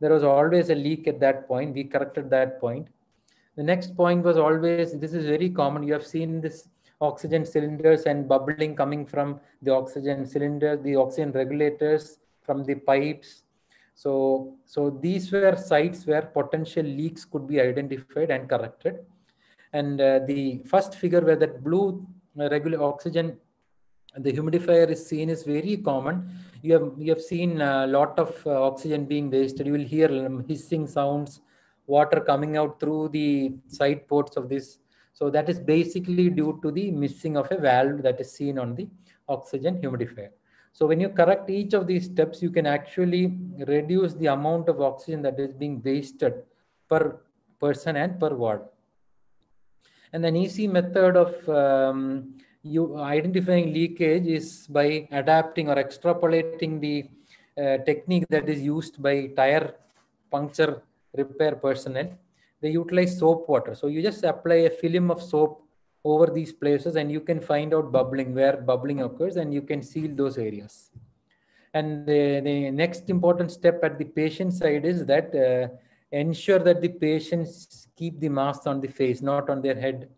there was always a leak at that point. We corrected that point. The next point was always, this is very common. You have seen this oxygen cylinders and bubbling coming from the oxygen cylinder, the oxygen regulators from the pipes, so, so these were sites where potential leaks could be identified and corrected. And uh, the first figure where that blue uh, regular oxygen, the humidifier is seen is very common. You have, you have seen a lot of uh, oxygen being wasted. You will hear hissing sounds, water coming out through the side ports of this. So that is basically due to the missing of a valve that is seen on the oxygen humidifier. So when you correct each of these steps, you can actually reduce the amount of oxygen that is being wasted per person and per ward. And an easy method of um, you identifying leakage is by adapting or extrapolating the uh, technique that is used by tire puncture repair personnel. They utilize soap water. So you just apply a film of soap over these places and you can find out bubbling where bubbling occurs and you can seal those areas. And the, the next important step at the patient side is that uh, ensure that the patients keep the mask on the face, not on their head,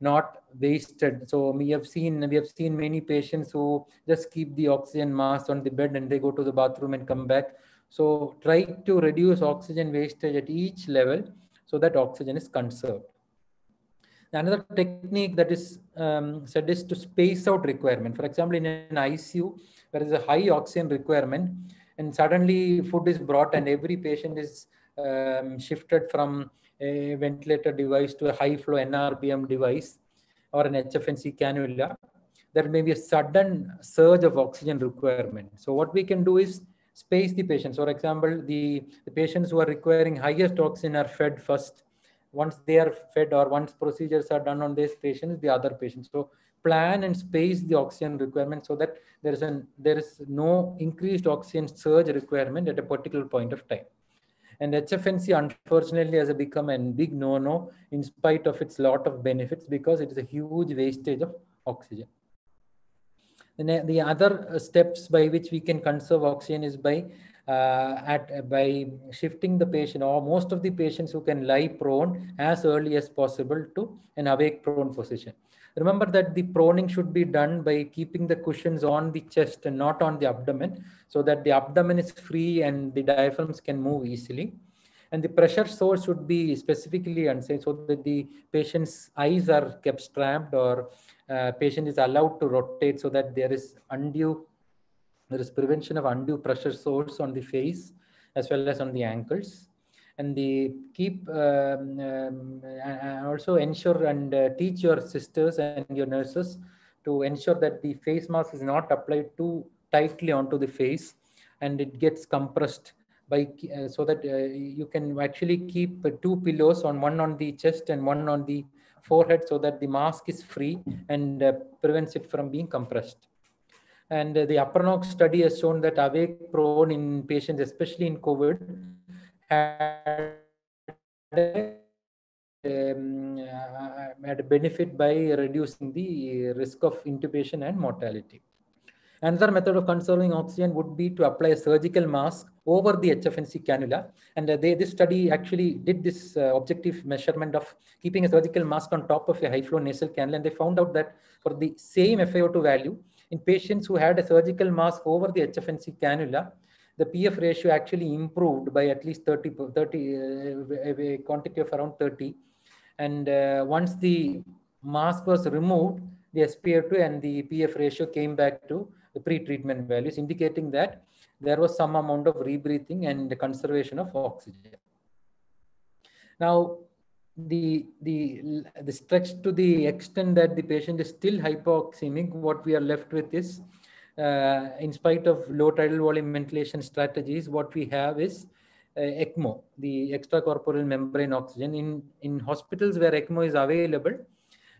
not wasted. So we have seen we have seen many patients who just keep the oxygen mask on the bed and they go to the bathroom and come back. So try to reduce oxygen wastage at each level so that oxygen is conserved. Another technique that is um, said is to space out requirement. For example, in an ICU, there is a high oxygen requirement, and suddenly food is brought, and every patient is um, shifted from a ventilator device to a high flow NRBM device or an HFNC cannula. There may be a sudden surge of oxygen requirement. So what we can do is space the patients. For example, the, the patients who are requiring highest oxygen are fed first once they are fed or once procedures are done on these patients, the other patients. So plan and space the oxygen requirement so that there is an there is no increased oxygen surge requirement at a particular point of time. And HFNC unfortunately has become a big no-no in spite of its lot of benefits because it is a huge wastage of oxygen. The, uh, the other uh, steps by which we can conserve oxygen is by uh, at uh, by shifting the patient or most of the patients who can lie prone as early as possible to an awake prone position. Remember that the proning should be done by keeping the cushions on the chest and not on the abdomen so that the abdomen is free and the diaphragms can move easily. And the pressure source should be specifically unsafe so that the patient's eyes are kept strapped or uh, patient is allowed to rotate so that there is undue there is prevention of undue pressure source on the face as well as on the ankles. And the keep um, um, also ensure and uh, teach your sisters and your nurses to ensure that the face mask is not applied too tightly onto the face and it gets compressed by uh, so that uh, you can actually keep uh, two pillows on one on the chest and one on the forehead so that the mask is free and uh, prevents it from being compressed. And the APRONOX study has shown that awake prone in patients, especially in COVID, had um, uh, had a benefit by reducing the risk of intubation and mortality. Another method of conserving oxygen would be to apply a surgical mask over the HFNC cannula. And uh, they, this study actually did this uh, objective measurement of keeping a surgical mask on top of a high flow nasal cannula. And they found out that for the same FiO2 value, in patients who had a surgical mask over the HFNC cannula, the PF ratio actually improved by at least 30, 30 uh, a quantity of around 30. And uh, once the mask was removed, the SpO2 and the PF ratio came back to the pre-treatment values, indicating that there was some amount of rebreathing and the conservation of oxygen. Now, the the the stretch to the extent that the patient is still hypoxemic, what we are left with is, uh, in spite of low tidal volume ventilation strategies, what we have is uh, ECMO, the extracorporeal membrane oxygen. In in hospitals where ECMO is available,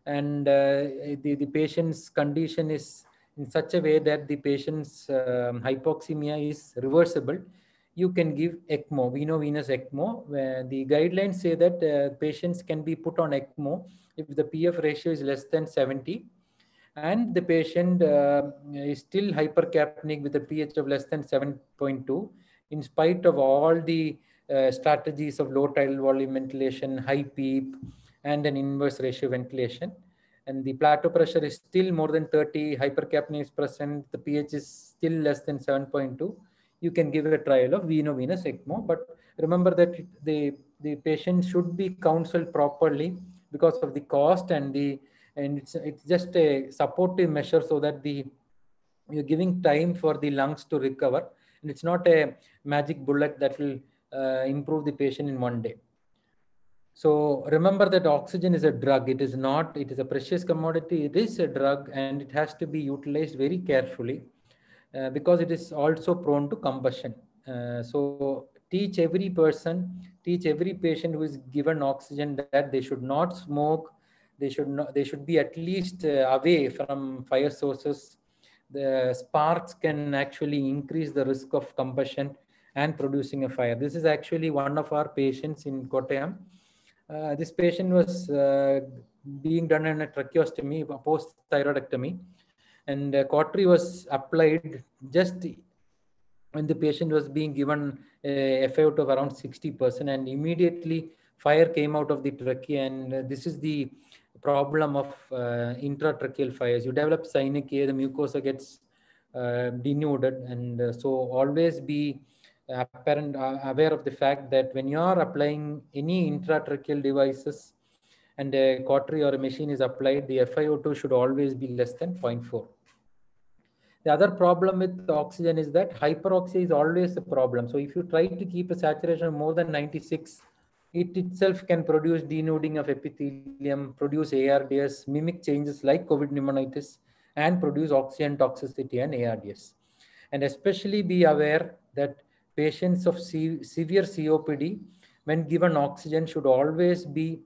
and uh, the the patient's condition is in such a way that the patient's um, hypoxemia is reversible, you can give ECMO, veno-venous ECMO. Where the guidelines say that uh, patients can be put on ECMO if the PF ratio is less than 70 and the patient uh, is still hypercapnic with a pH of less than 7.2 in spite of all the uh, strategies of low tidal volume ventilation, high PEEP, and an inverse ratio ventilation and the plateau pressure is still more than 30, hypercapnia is present, the pH is still less than 7.2, you can give a trial of veno-venous ECMO. But remember that the, the patient should be counseled properly because of the cost and the and it's, it's just a supportive measure so that the you're giving time for the lungs to recover and it's not a magic bullet that will uh, improve the patient in one day. So remember that oxygen is a drug. It is not, it is a precious commodity. It is a drug and it has to be utilized very carefully uh, because it is also prone to combustion. Uh, so teach every person, teach every patient who is given oxygen that they should not smoke. They should not, they should be at least uh, away from fire sources. The sparks can actually increase the risk of combustion and producing a fire. This is actually one of our patients in Kottayam uh, this patient was uh, being done in a tracheostomy, post thyroidectomy, and uh, cautery was applied just when the patient was being given a FiO2 of around 60%, and immediately fire came out of the trachea. And uh, this is the problem of uh, intratracheal fires. You develop synechia, the mucosa gets denuded, and so always be apparent uh, aware of the fact that when you are applying any intratracheal devices and a cautery or a machine is applied, the FiO2 should always be less than 0.4. The other problem with oxygen is that hyperoxia is always a problem. So if you try to keep a saturation more than 96, it itself can produce denuding of epithelium, produce ARDS, mimic changes like COVID pneumonitis, and produce oxygen toxicity and ARDS. And especially be aware that patients of severe COPD, when given oxygen, should always be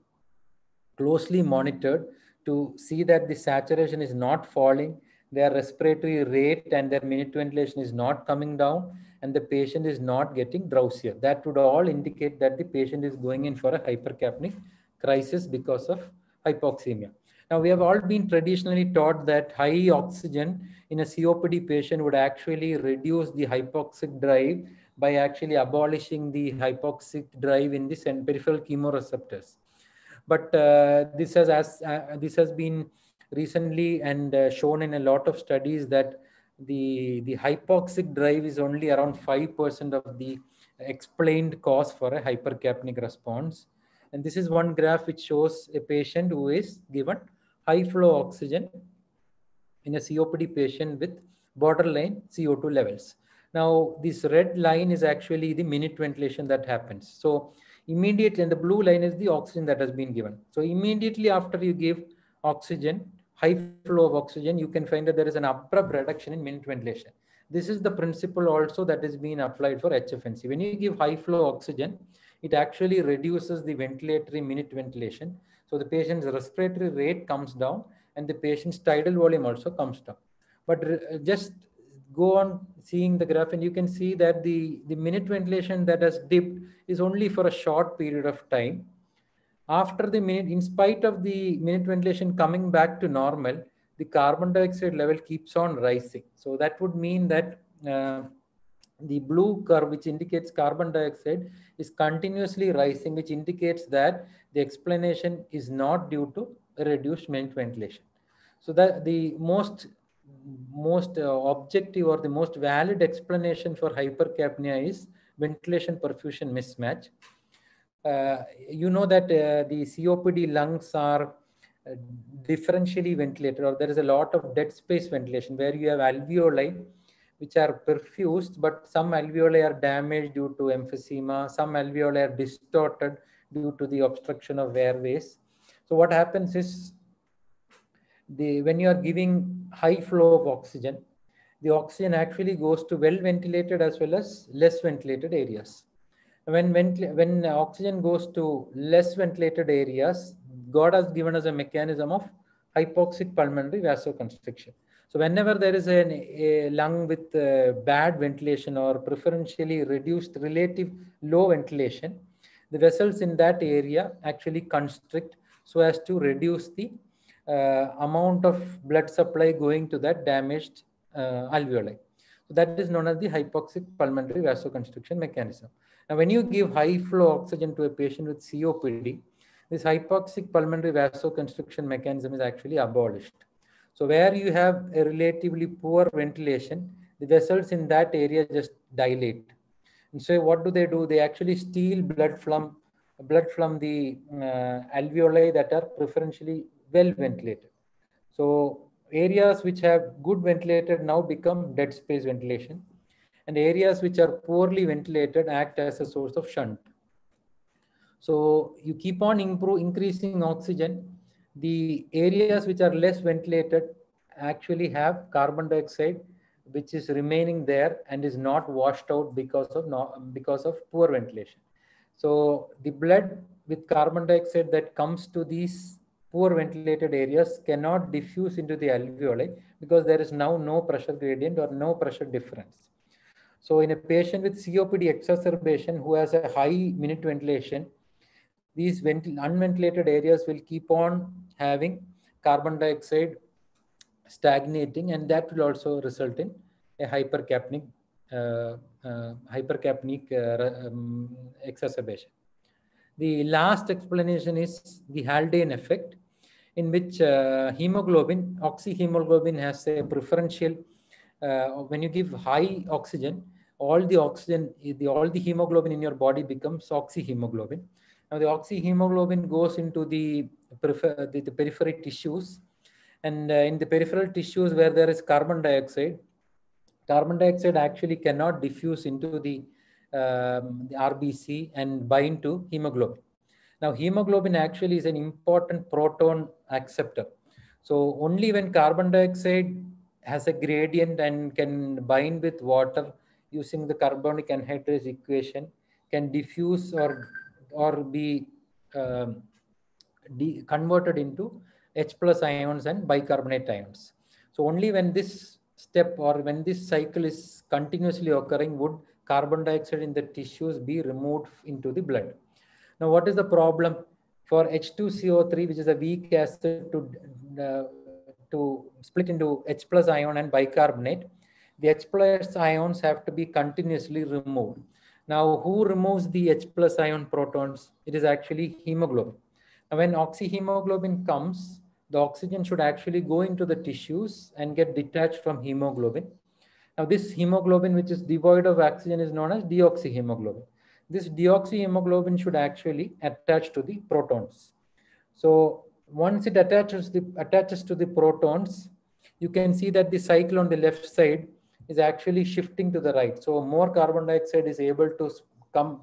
closely monitored to see that the saturation is not falling, their respiratory rate and their minute ventilation is not coming down, and the patient is not getting drowsier. That would all indicate that the patient is going in for a hypercapnic crisis because of hypoxemia. Now, we have all been traditionally taught that high oxygen in a COPD patient would actually reduce the hypoxic drive by actually abolishing the hypoxic drive in the peripheral chemoreceptors. But uh, this has as uh, this has been recently and uh, shown in a lot of studies that the the hypoxic drive is only around five percent of the explained cause for a hypercapnic response. And this is one graph which shows a patient who is given high flow oxygen in a COPD patient with borderline CO2 levels. Now, this red line is actually the minute ventilation that happens. So immediately, and the blue line is the oxygen that has been given. So immediately after you give oxygen, high flow of oxygen, you can find that there is an abrupt reduction in minute ventilation. This is the principle also that is being applied for HFNC. When you give high flow oxygen, it actually reduces the ventilatory minute ventilation. So the patient's respiratory rate comes down and the patient's tidal volume also comes down. But uh, just go on seeing the graph and you can see that the, the minute ventilation that has dipped is only for a short period of time. after the minute, in spite of the minute ventilation coming back to normal, the carbon dioxide level keeps on rising. So that would mean that uh, the blue curve, which indicates carbon dioxide, is continuously rising, which indicates that the explanation is not due to reduced minute ventilation. So that the most most uh, objective or the most valid explanation for hypercapnia is ventilation perfusion mismatch. Uh, you know that uh, the COPD lungs are differentially ventilated or there is a lot of dead space ventilation where you have alveoli which are perfused, but some alveoli are damaged due to emphysema, some alveoli are distorted due to the obstruction of airways. So what happens is the when you are giving high flow of oxygen, the oxygen actually goes to well ventilated as well as less ventilated areas. When, when oxygen goes to less ventilated areas, God has given us a mechanism of hypoxic pulmonary vasoconstriction. So whenever there is an, a lung with uh, bad ventilation or preferentially reduced relative low ventilation, the vessels in that area actually constrict so as to reduce the amount of blood supply going to that damaged uh, alveoli. So that is known as the hypoxic pulmonary vasoconstriction mechanism. Now, when you give high flow oxygen to a patient with COPD, this hypoxic pulmonary vasoconstriction mechanism is actually abolished. So where you have a relatively poor ventilation, the vessels in that area just dilate. And so what do they do? They actually steal blood from blood from the uh, alveoli that are preferentially well ventilated. So areas which have good ventilated now become dead space ventilation and areas which are poorly ventilated act as a source of shunt. So you keep on improve, increasing oxygen. The areas which are less ventilated actually have carbon dioxide which is remaining there and is not washed out because of no, because of poor ventilation. So the blood with carbon dioxide that comes to these poor ventilated areas cannot diffuse into the alveoli because there is now no pressure gradient or no pressure difference. So in a patient with COPD exacerbation who has a high minute ventilation, these unventilated areas will keep on having carbon dioxide stagnating and that will also result in a hypercapnic uh, uh, hypercapnic uh, um, exacerbation. The last explanation is the Haldane effect in which uh, hemoglobin, oxyhemoglobin has a preferential, uh, when you give high oxygen, all the oxygen, the, all the hemoglobin in your body becomes oxyhemoglobin. Now the oxyhemoglobin goes into the, the, the peripheral tissues and uh, in the peripheral tissues where there is carbon dioxide, carbon dioxide actually cannot diffuse into the, um, the RBC and bind to hemoglobin. Now, hemoglobin actually is an important proton acceptor. So only when carbon dioxide has a gradient and can bind with water using the carbonic anhydrase equation can diffuse or, or be um, converted into H plus ions and bicarbonate ions. So only when this step or when this cycle is continuously occurring would carbon dioxide in the tissues be removed into the blood. Now, what is the problem for H2CO3, which is a weak acid to, uh, to split into H plus ion and bicarbonate? The H plus ions have to be continuously removed. Now, who removes the H plus ion protons? It is actually hemoglobin. Now, when oxyhemoglobin comes, the oxygen should actually go into the tissues and get detached from hemoglobin. Now, this hemoglobin, which is devoid of oxygen, is known as deoxyhemoglobin this deoxyhemoglobin should actually attach to the protons. So once it attaches, the, attaches to the protons, you can see that the cycle on the left side is actually shifting to the right. So more carbon dioxide is able to come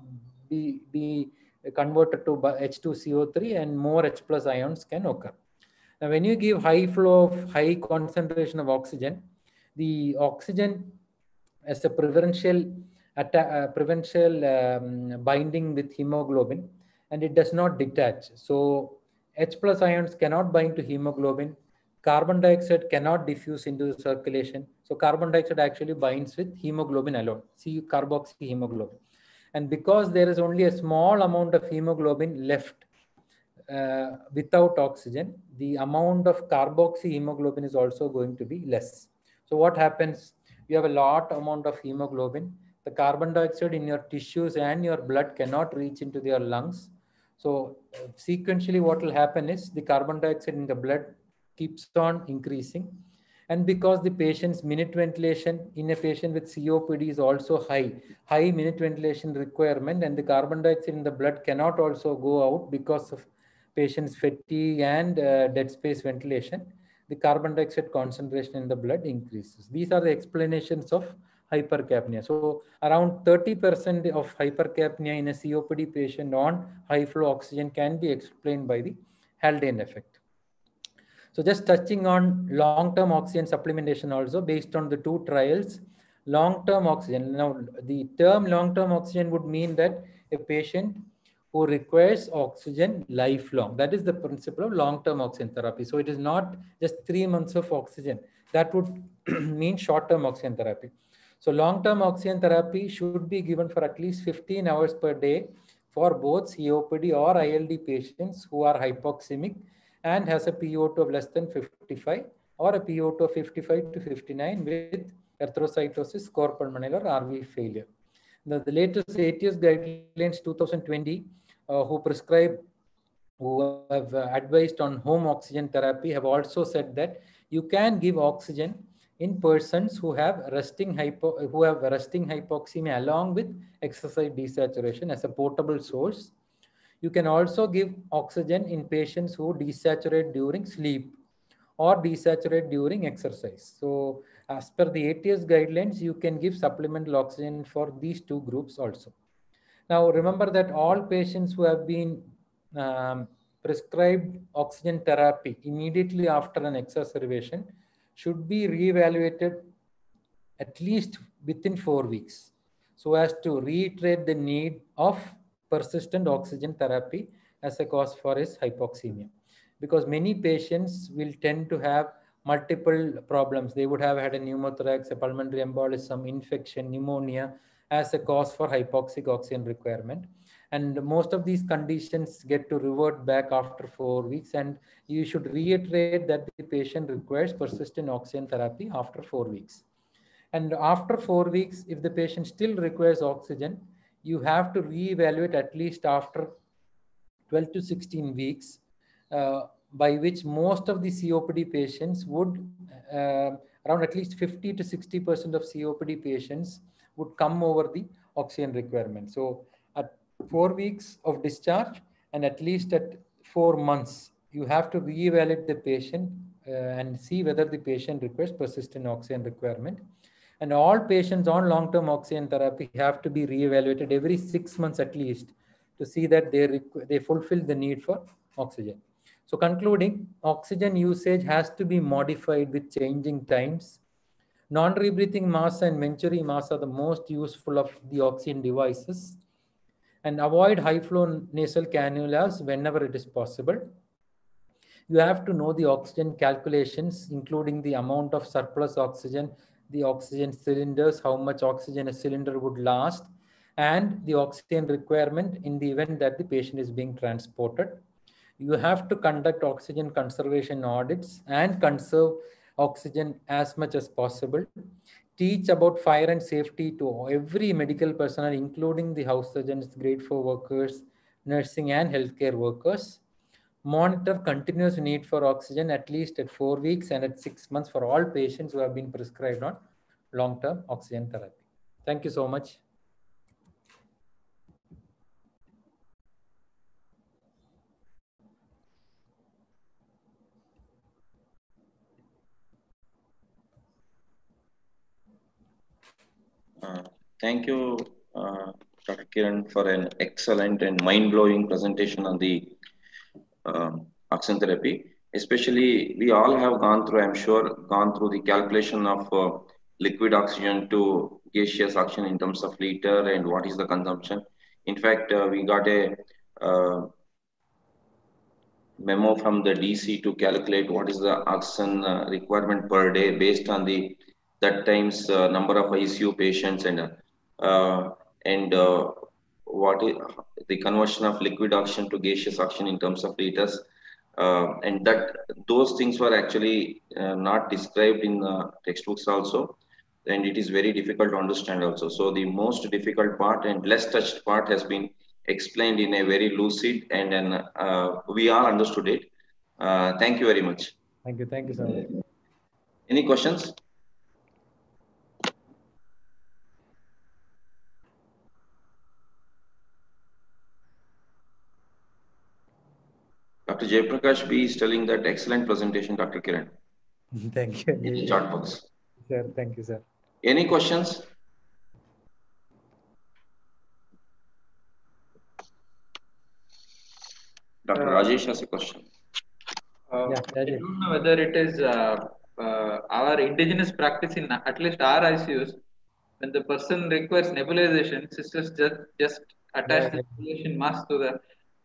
be, be converted to H2CO3 and more H plus ions can occur. Now, when you give high flow of high concentration of oxygen, the oxygen as a preferential uh, preferential um, binding with hemoglobin and it does not detach. So H plus ions cannot bind to hemoglobin. Carbon dioxide cannot diffuse into the circulation. So carbon dioxide actually binds with hemoglobin alone, See carboxyhemoglobin. And because there is only a small amount of hemoglobin left, uh, without oxygen, the amount of carboxyhemoglobin is also going to be less. So what happens? You have a lot amount of hemoglobin. The carbon dioxide in your tissues and your blood cannot reach into your lungs. So uh, sequentially, what will happen is the carbon dioxide in the blood keeps on increasing. And because the patient's minute ventilation in a patient with COPD is also high, high minute ventilation requirement and the carbon dioxide in the blood cannot also go out because of patient's fatigue and uh, dead space ventilation, the carbon dioxide concentration in the blood increases. These are the explanations of hypercapnia. So around 30% of hypercapnia in a COPD patient on high flow oxygen can be explained by the Haldane effect. So just touching on long-term oxygen supplementation also based on the two trials, long-term oxygen. Now the term long-term oxygen would mean that a patient who requires oxygen lifelong. That is the principle of long-term oxygen therapy. So it is not just three months of oxygen. That would mean short-term oxygen therapy. So long-term oxygen therapy should be given for at least 15 hours per day for both COPD or ILD patients who are hypoxemic and has a PO2 of less than 55 or a PO2 of 55 to 59 with erythrocytosis, cor pulmonale or RV failure. The, the latest ATS guidelines 2020 uh, who prescribe, who have uh, advised on home oxygen therapy have also said that you can give oxygen in persons who have resting hypo, who have resting hypoxemia along with exercise desaturation as a portable source. You can also give oxygen in patients who desaturate during sleep or desaturate during exercise. So as per the ATS guidelines, you can give supplemental oxygen for these two groups also. Now, remember that all patients who have been um, prescribed oxygen therapy immediately after an exacerbation should be reevaluated at least within four weeks so as to reiterate the need of persistent oxygen therapy as a cause for his hypoxemia. Because many patients will tend to have multiple problems. They would have had a pneumothorax, a pulmonary embolism, infection, pneumonia, as a cause for hypoxic oxygen requirement. And most of these conditions get to revert back after four weeks. And you should reiterate that the patient requires persistent oxygen therapy after four weeks. And after four weeks, if the patient still requires oxygen, you have to reevaluate at least after 12 to 16 weeks, uh, by which most of the COPD patients would, uh, around at least 50 to 60% of COPD patients would come over the oxygen requirement. So four weeks of discharge and at least at four months, you have to reevaluate the patient uh, and see whether the patient requires persistent oxygen requirement. And all patients on long-term oxygen therapy have to be reevaluated every six months at least to see that they, they fulfill the need for oxygen. So concluding, oxygen usage has to be modified with changing times Non-rebreathing mask and Venturi mask are the most useful of the oxygen devices. And avoid high flow nasal cannulas whenever it is possible. You have to know the oxygen calculations, including the amount of surplus oxygen, the oxygen cylinders, how much oxygen a cylinder would last, and the oxygen requirement in the event that the patient is being transported. You have to conduct oxygen conservation audits and conserve oxygen as much as possible. Teach about fire and safety to every medical personnel, including the house surgeons, grade four workers, nursing and healthcare workers. Monitor continuous need for oxygen at least at four weeks and at six months for all patients who have been prescribed on long-term oxygen therapy. Thank you so much. Uh, thank you, uh, Dr. Kiran, for an excellent and mind-blowing presentation on the um, oxygen therapy. Especially, we all have gone through, I'm sure, gone through the calculation of uh, liquid oxygen to gaseous oxygen in terms of liter and what is the consumption. In fact, uh, we got a uh, memo from the DC to calculate what is the oxygen uh, requirement per day based on the that times uh, number of ICU patients and uh, and uh, what is the conversion of liquid oxygen to gaseous oxygen in terms of liters. Uh, and that those things were actually uh, not described in the textbooks also and it is very difficult to understand also. So the most difficult part and less touched part has been explained in a very lucid and then uh, we all understood it. Uh, thank you very much. Thank you thank you so much any questions Dr. Jayaprakash B is telling that excellent presentation, Dr. Kiran. Thank you. In the chat box. Sir, thank you, sir. Any questions? Dr. Uh, Rajesh has a question. Uh, yeah, I don't know whether it is uh, uh our indigenous practice in at least our ICUs. When the person requires nebulization, sisters just just attach yeah, the nebulization mask to the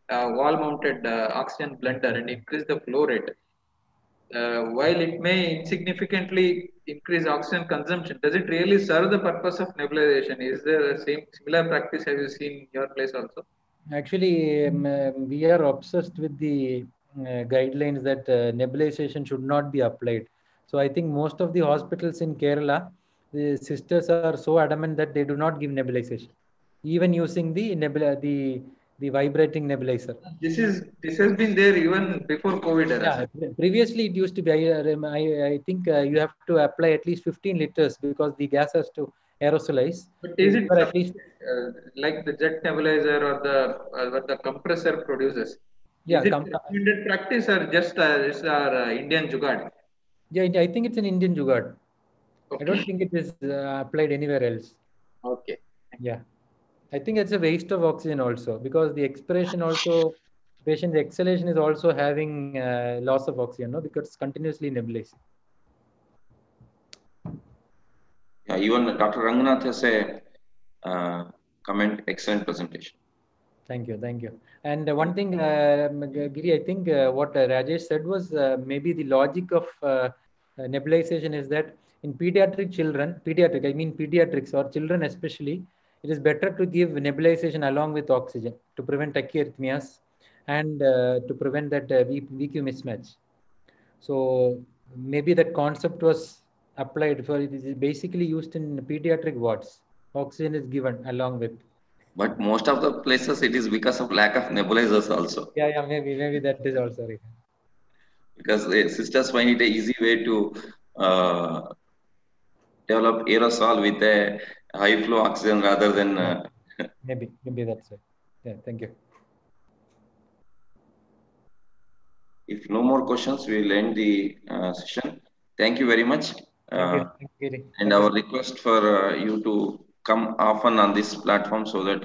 uh, wall mounted uh, oxygen blender and increase the flow rate. Uh, while it may significantly increase oxygen consumption, does it really serve the purpose of nebulization? Is there a same similar practice have you seen in your place also? Actually, um, we are obsessed with the uh, guidelines that uh, nebulization should not be applied. So I think most of the hospitals in Kerala, the sisters are so adamant that they do not give nebulization, even using the nebula the the vibrating nebulizer. This is this has been there even before COVID. Yeah, previously it used to be. I, I, think uh, you have to apply at least 15 liters because the gas has to aerosolize. But is it at least uh, like the jet nebulizer or the uh, what the compressor produces? Yeah, is it recommended practice or just uh, is our uh, Indian jugad? Yeah, I think it's an Indian jugad. Okay. I don't think it is uh, applied anywhere else. Okay. Yeah. I think it's a waste of oxygen also because the expiration also patient's exhalation is also having uh, loss of oxygen, no? Because it's continuously nebulizing. Yeah, even Dr. Ranganath has a uh, comment. Excellent presentation. Thank you, thank you. And uh, one thing, uh, Giri, I think uh, what uh, Rajesh said was uh, maybe the logic of uh, nebulization is that in pediatric children, pediatric, I mean pediatrics or children especially, it is better to give nebulization along with oxygen to prevent tachyarrhythmias and uh, to prevent that uh, VQ mismatch. So maybe that concept was applied for it is basically used in pediatric wards. Oxygen is given along with. But most of the places it is because of lack of nebulizers also. Yeah, yeah, maybe maybe that is also right. Because the sisters find it an easy way to uh, develop aerosol with a high flow oxygen rather than uh, maybe maybe that's it. Yeah thank you. If no more questions we'll end the uh, session. Thank you very much. Uh, thank you. and our request for uh, you to come often on this platform so that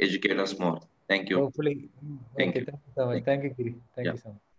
educate us more. Thank you. Hopefully. Thank okay, you thank you so much. Thank you. Giri. thank yeah. you so much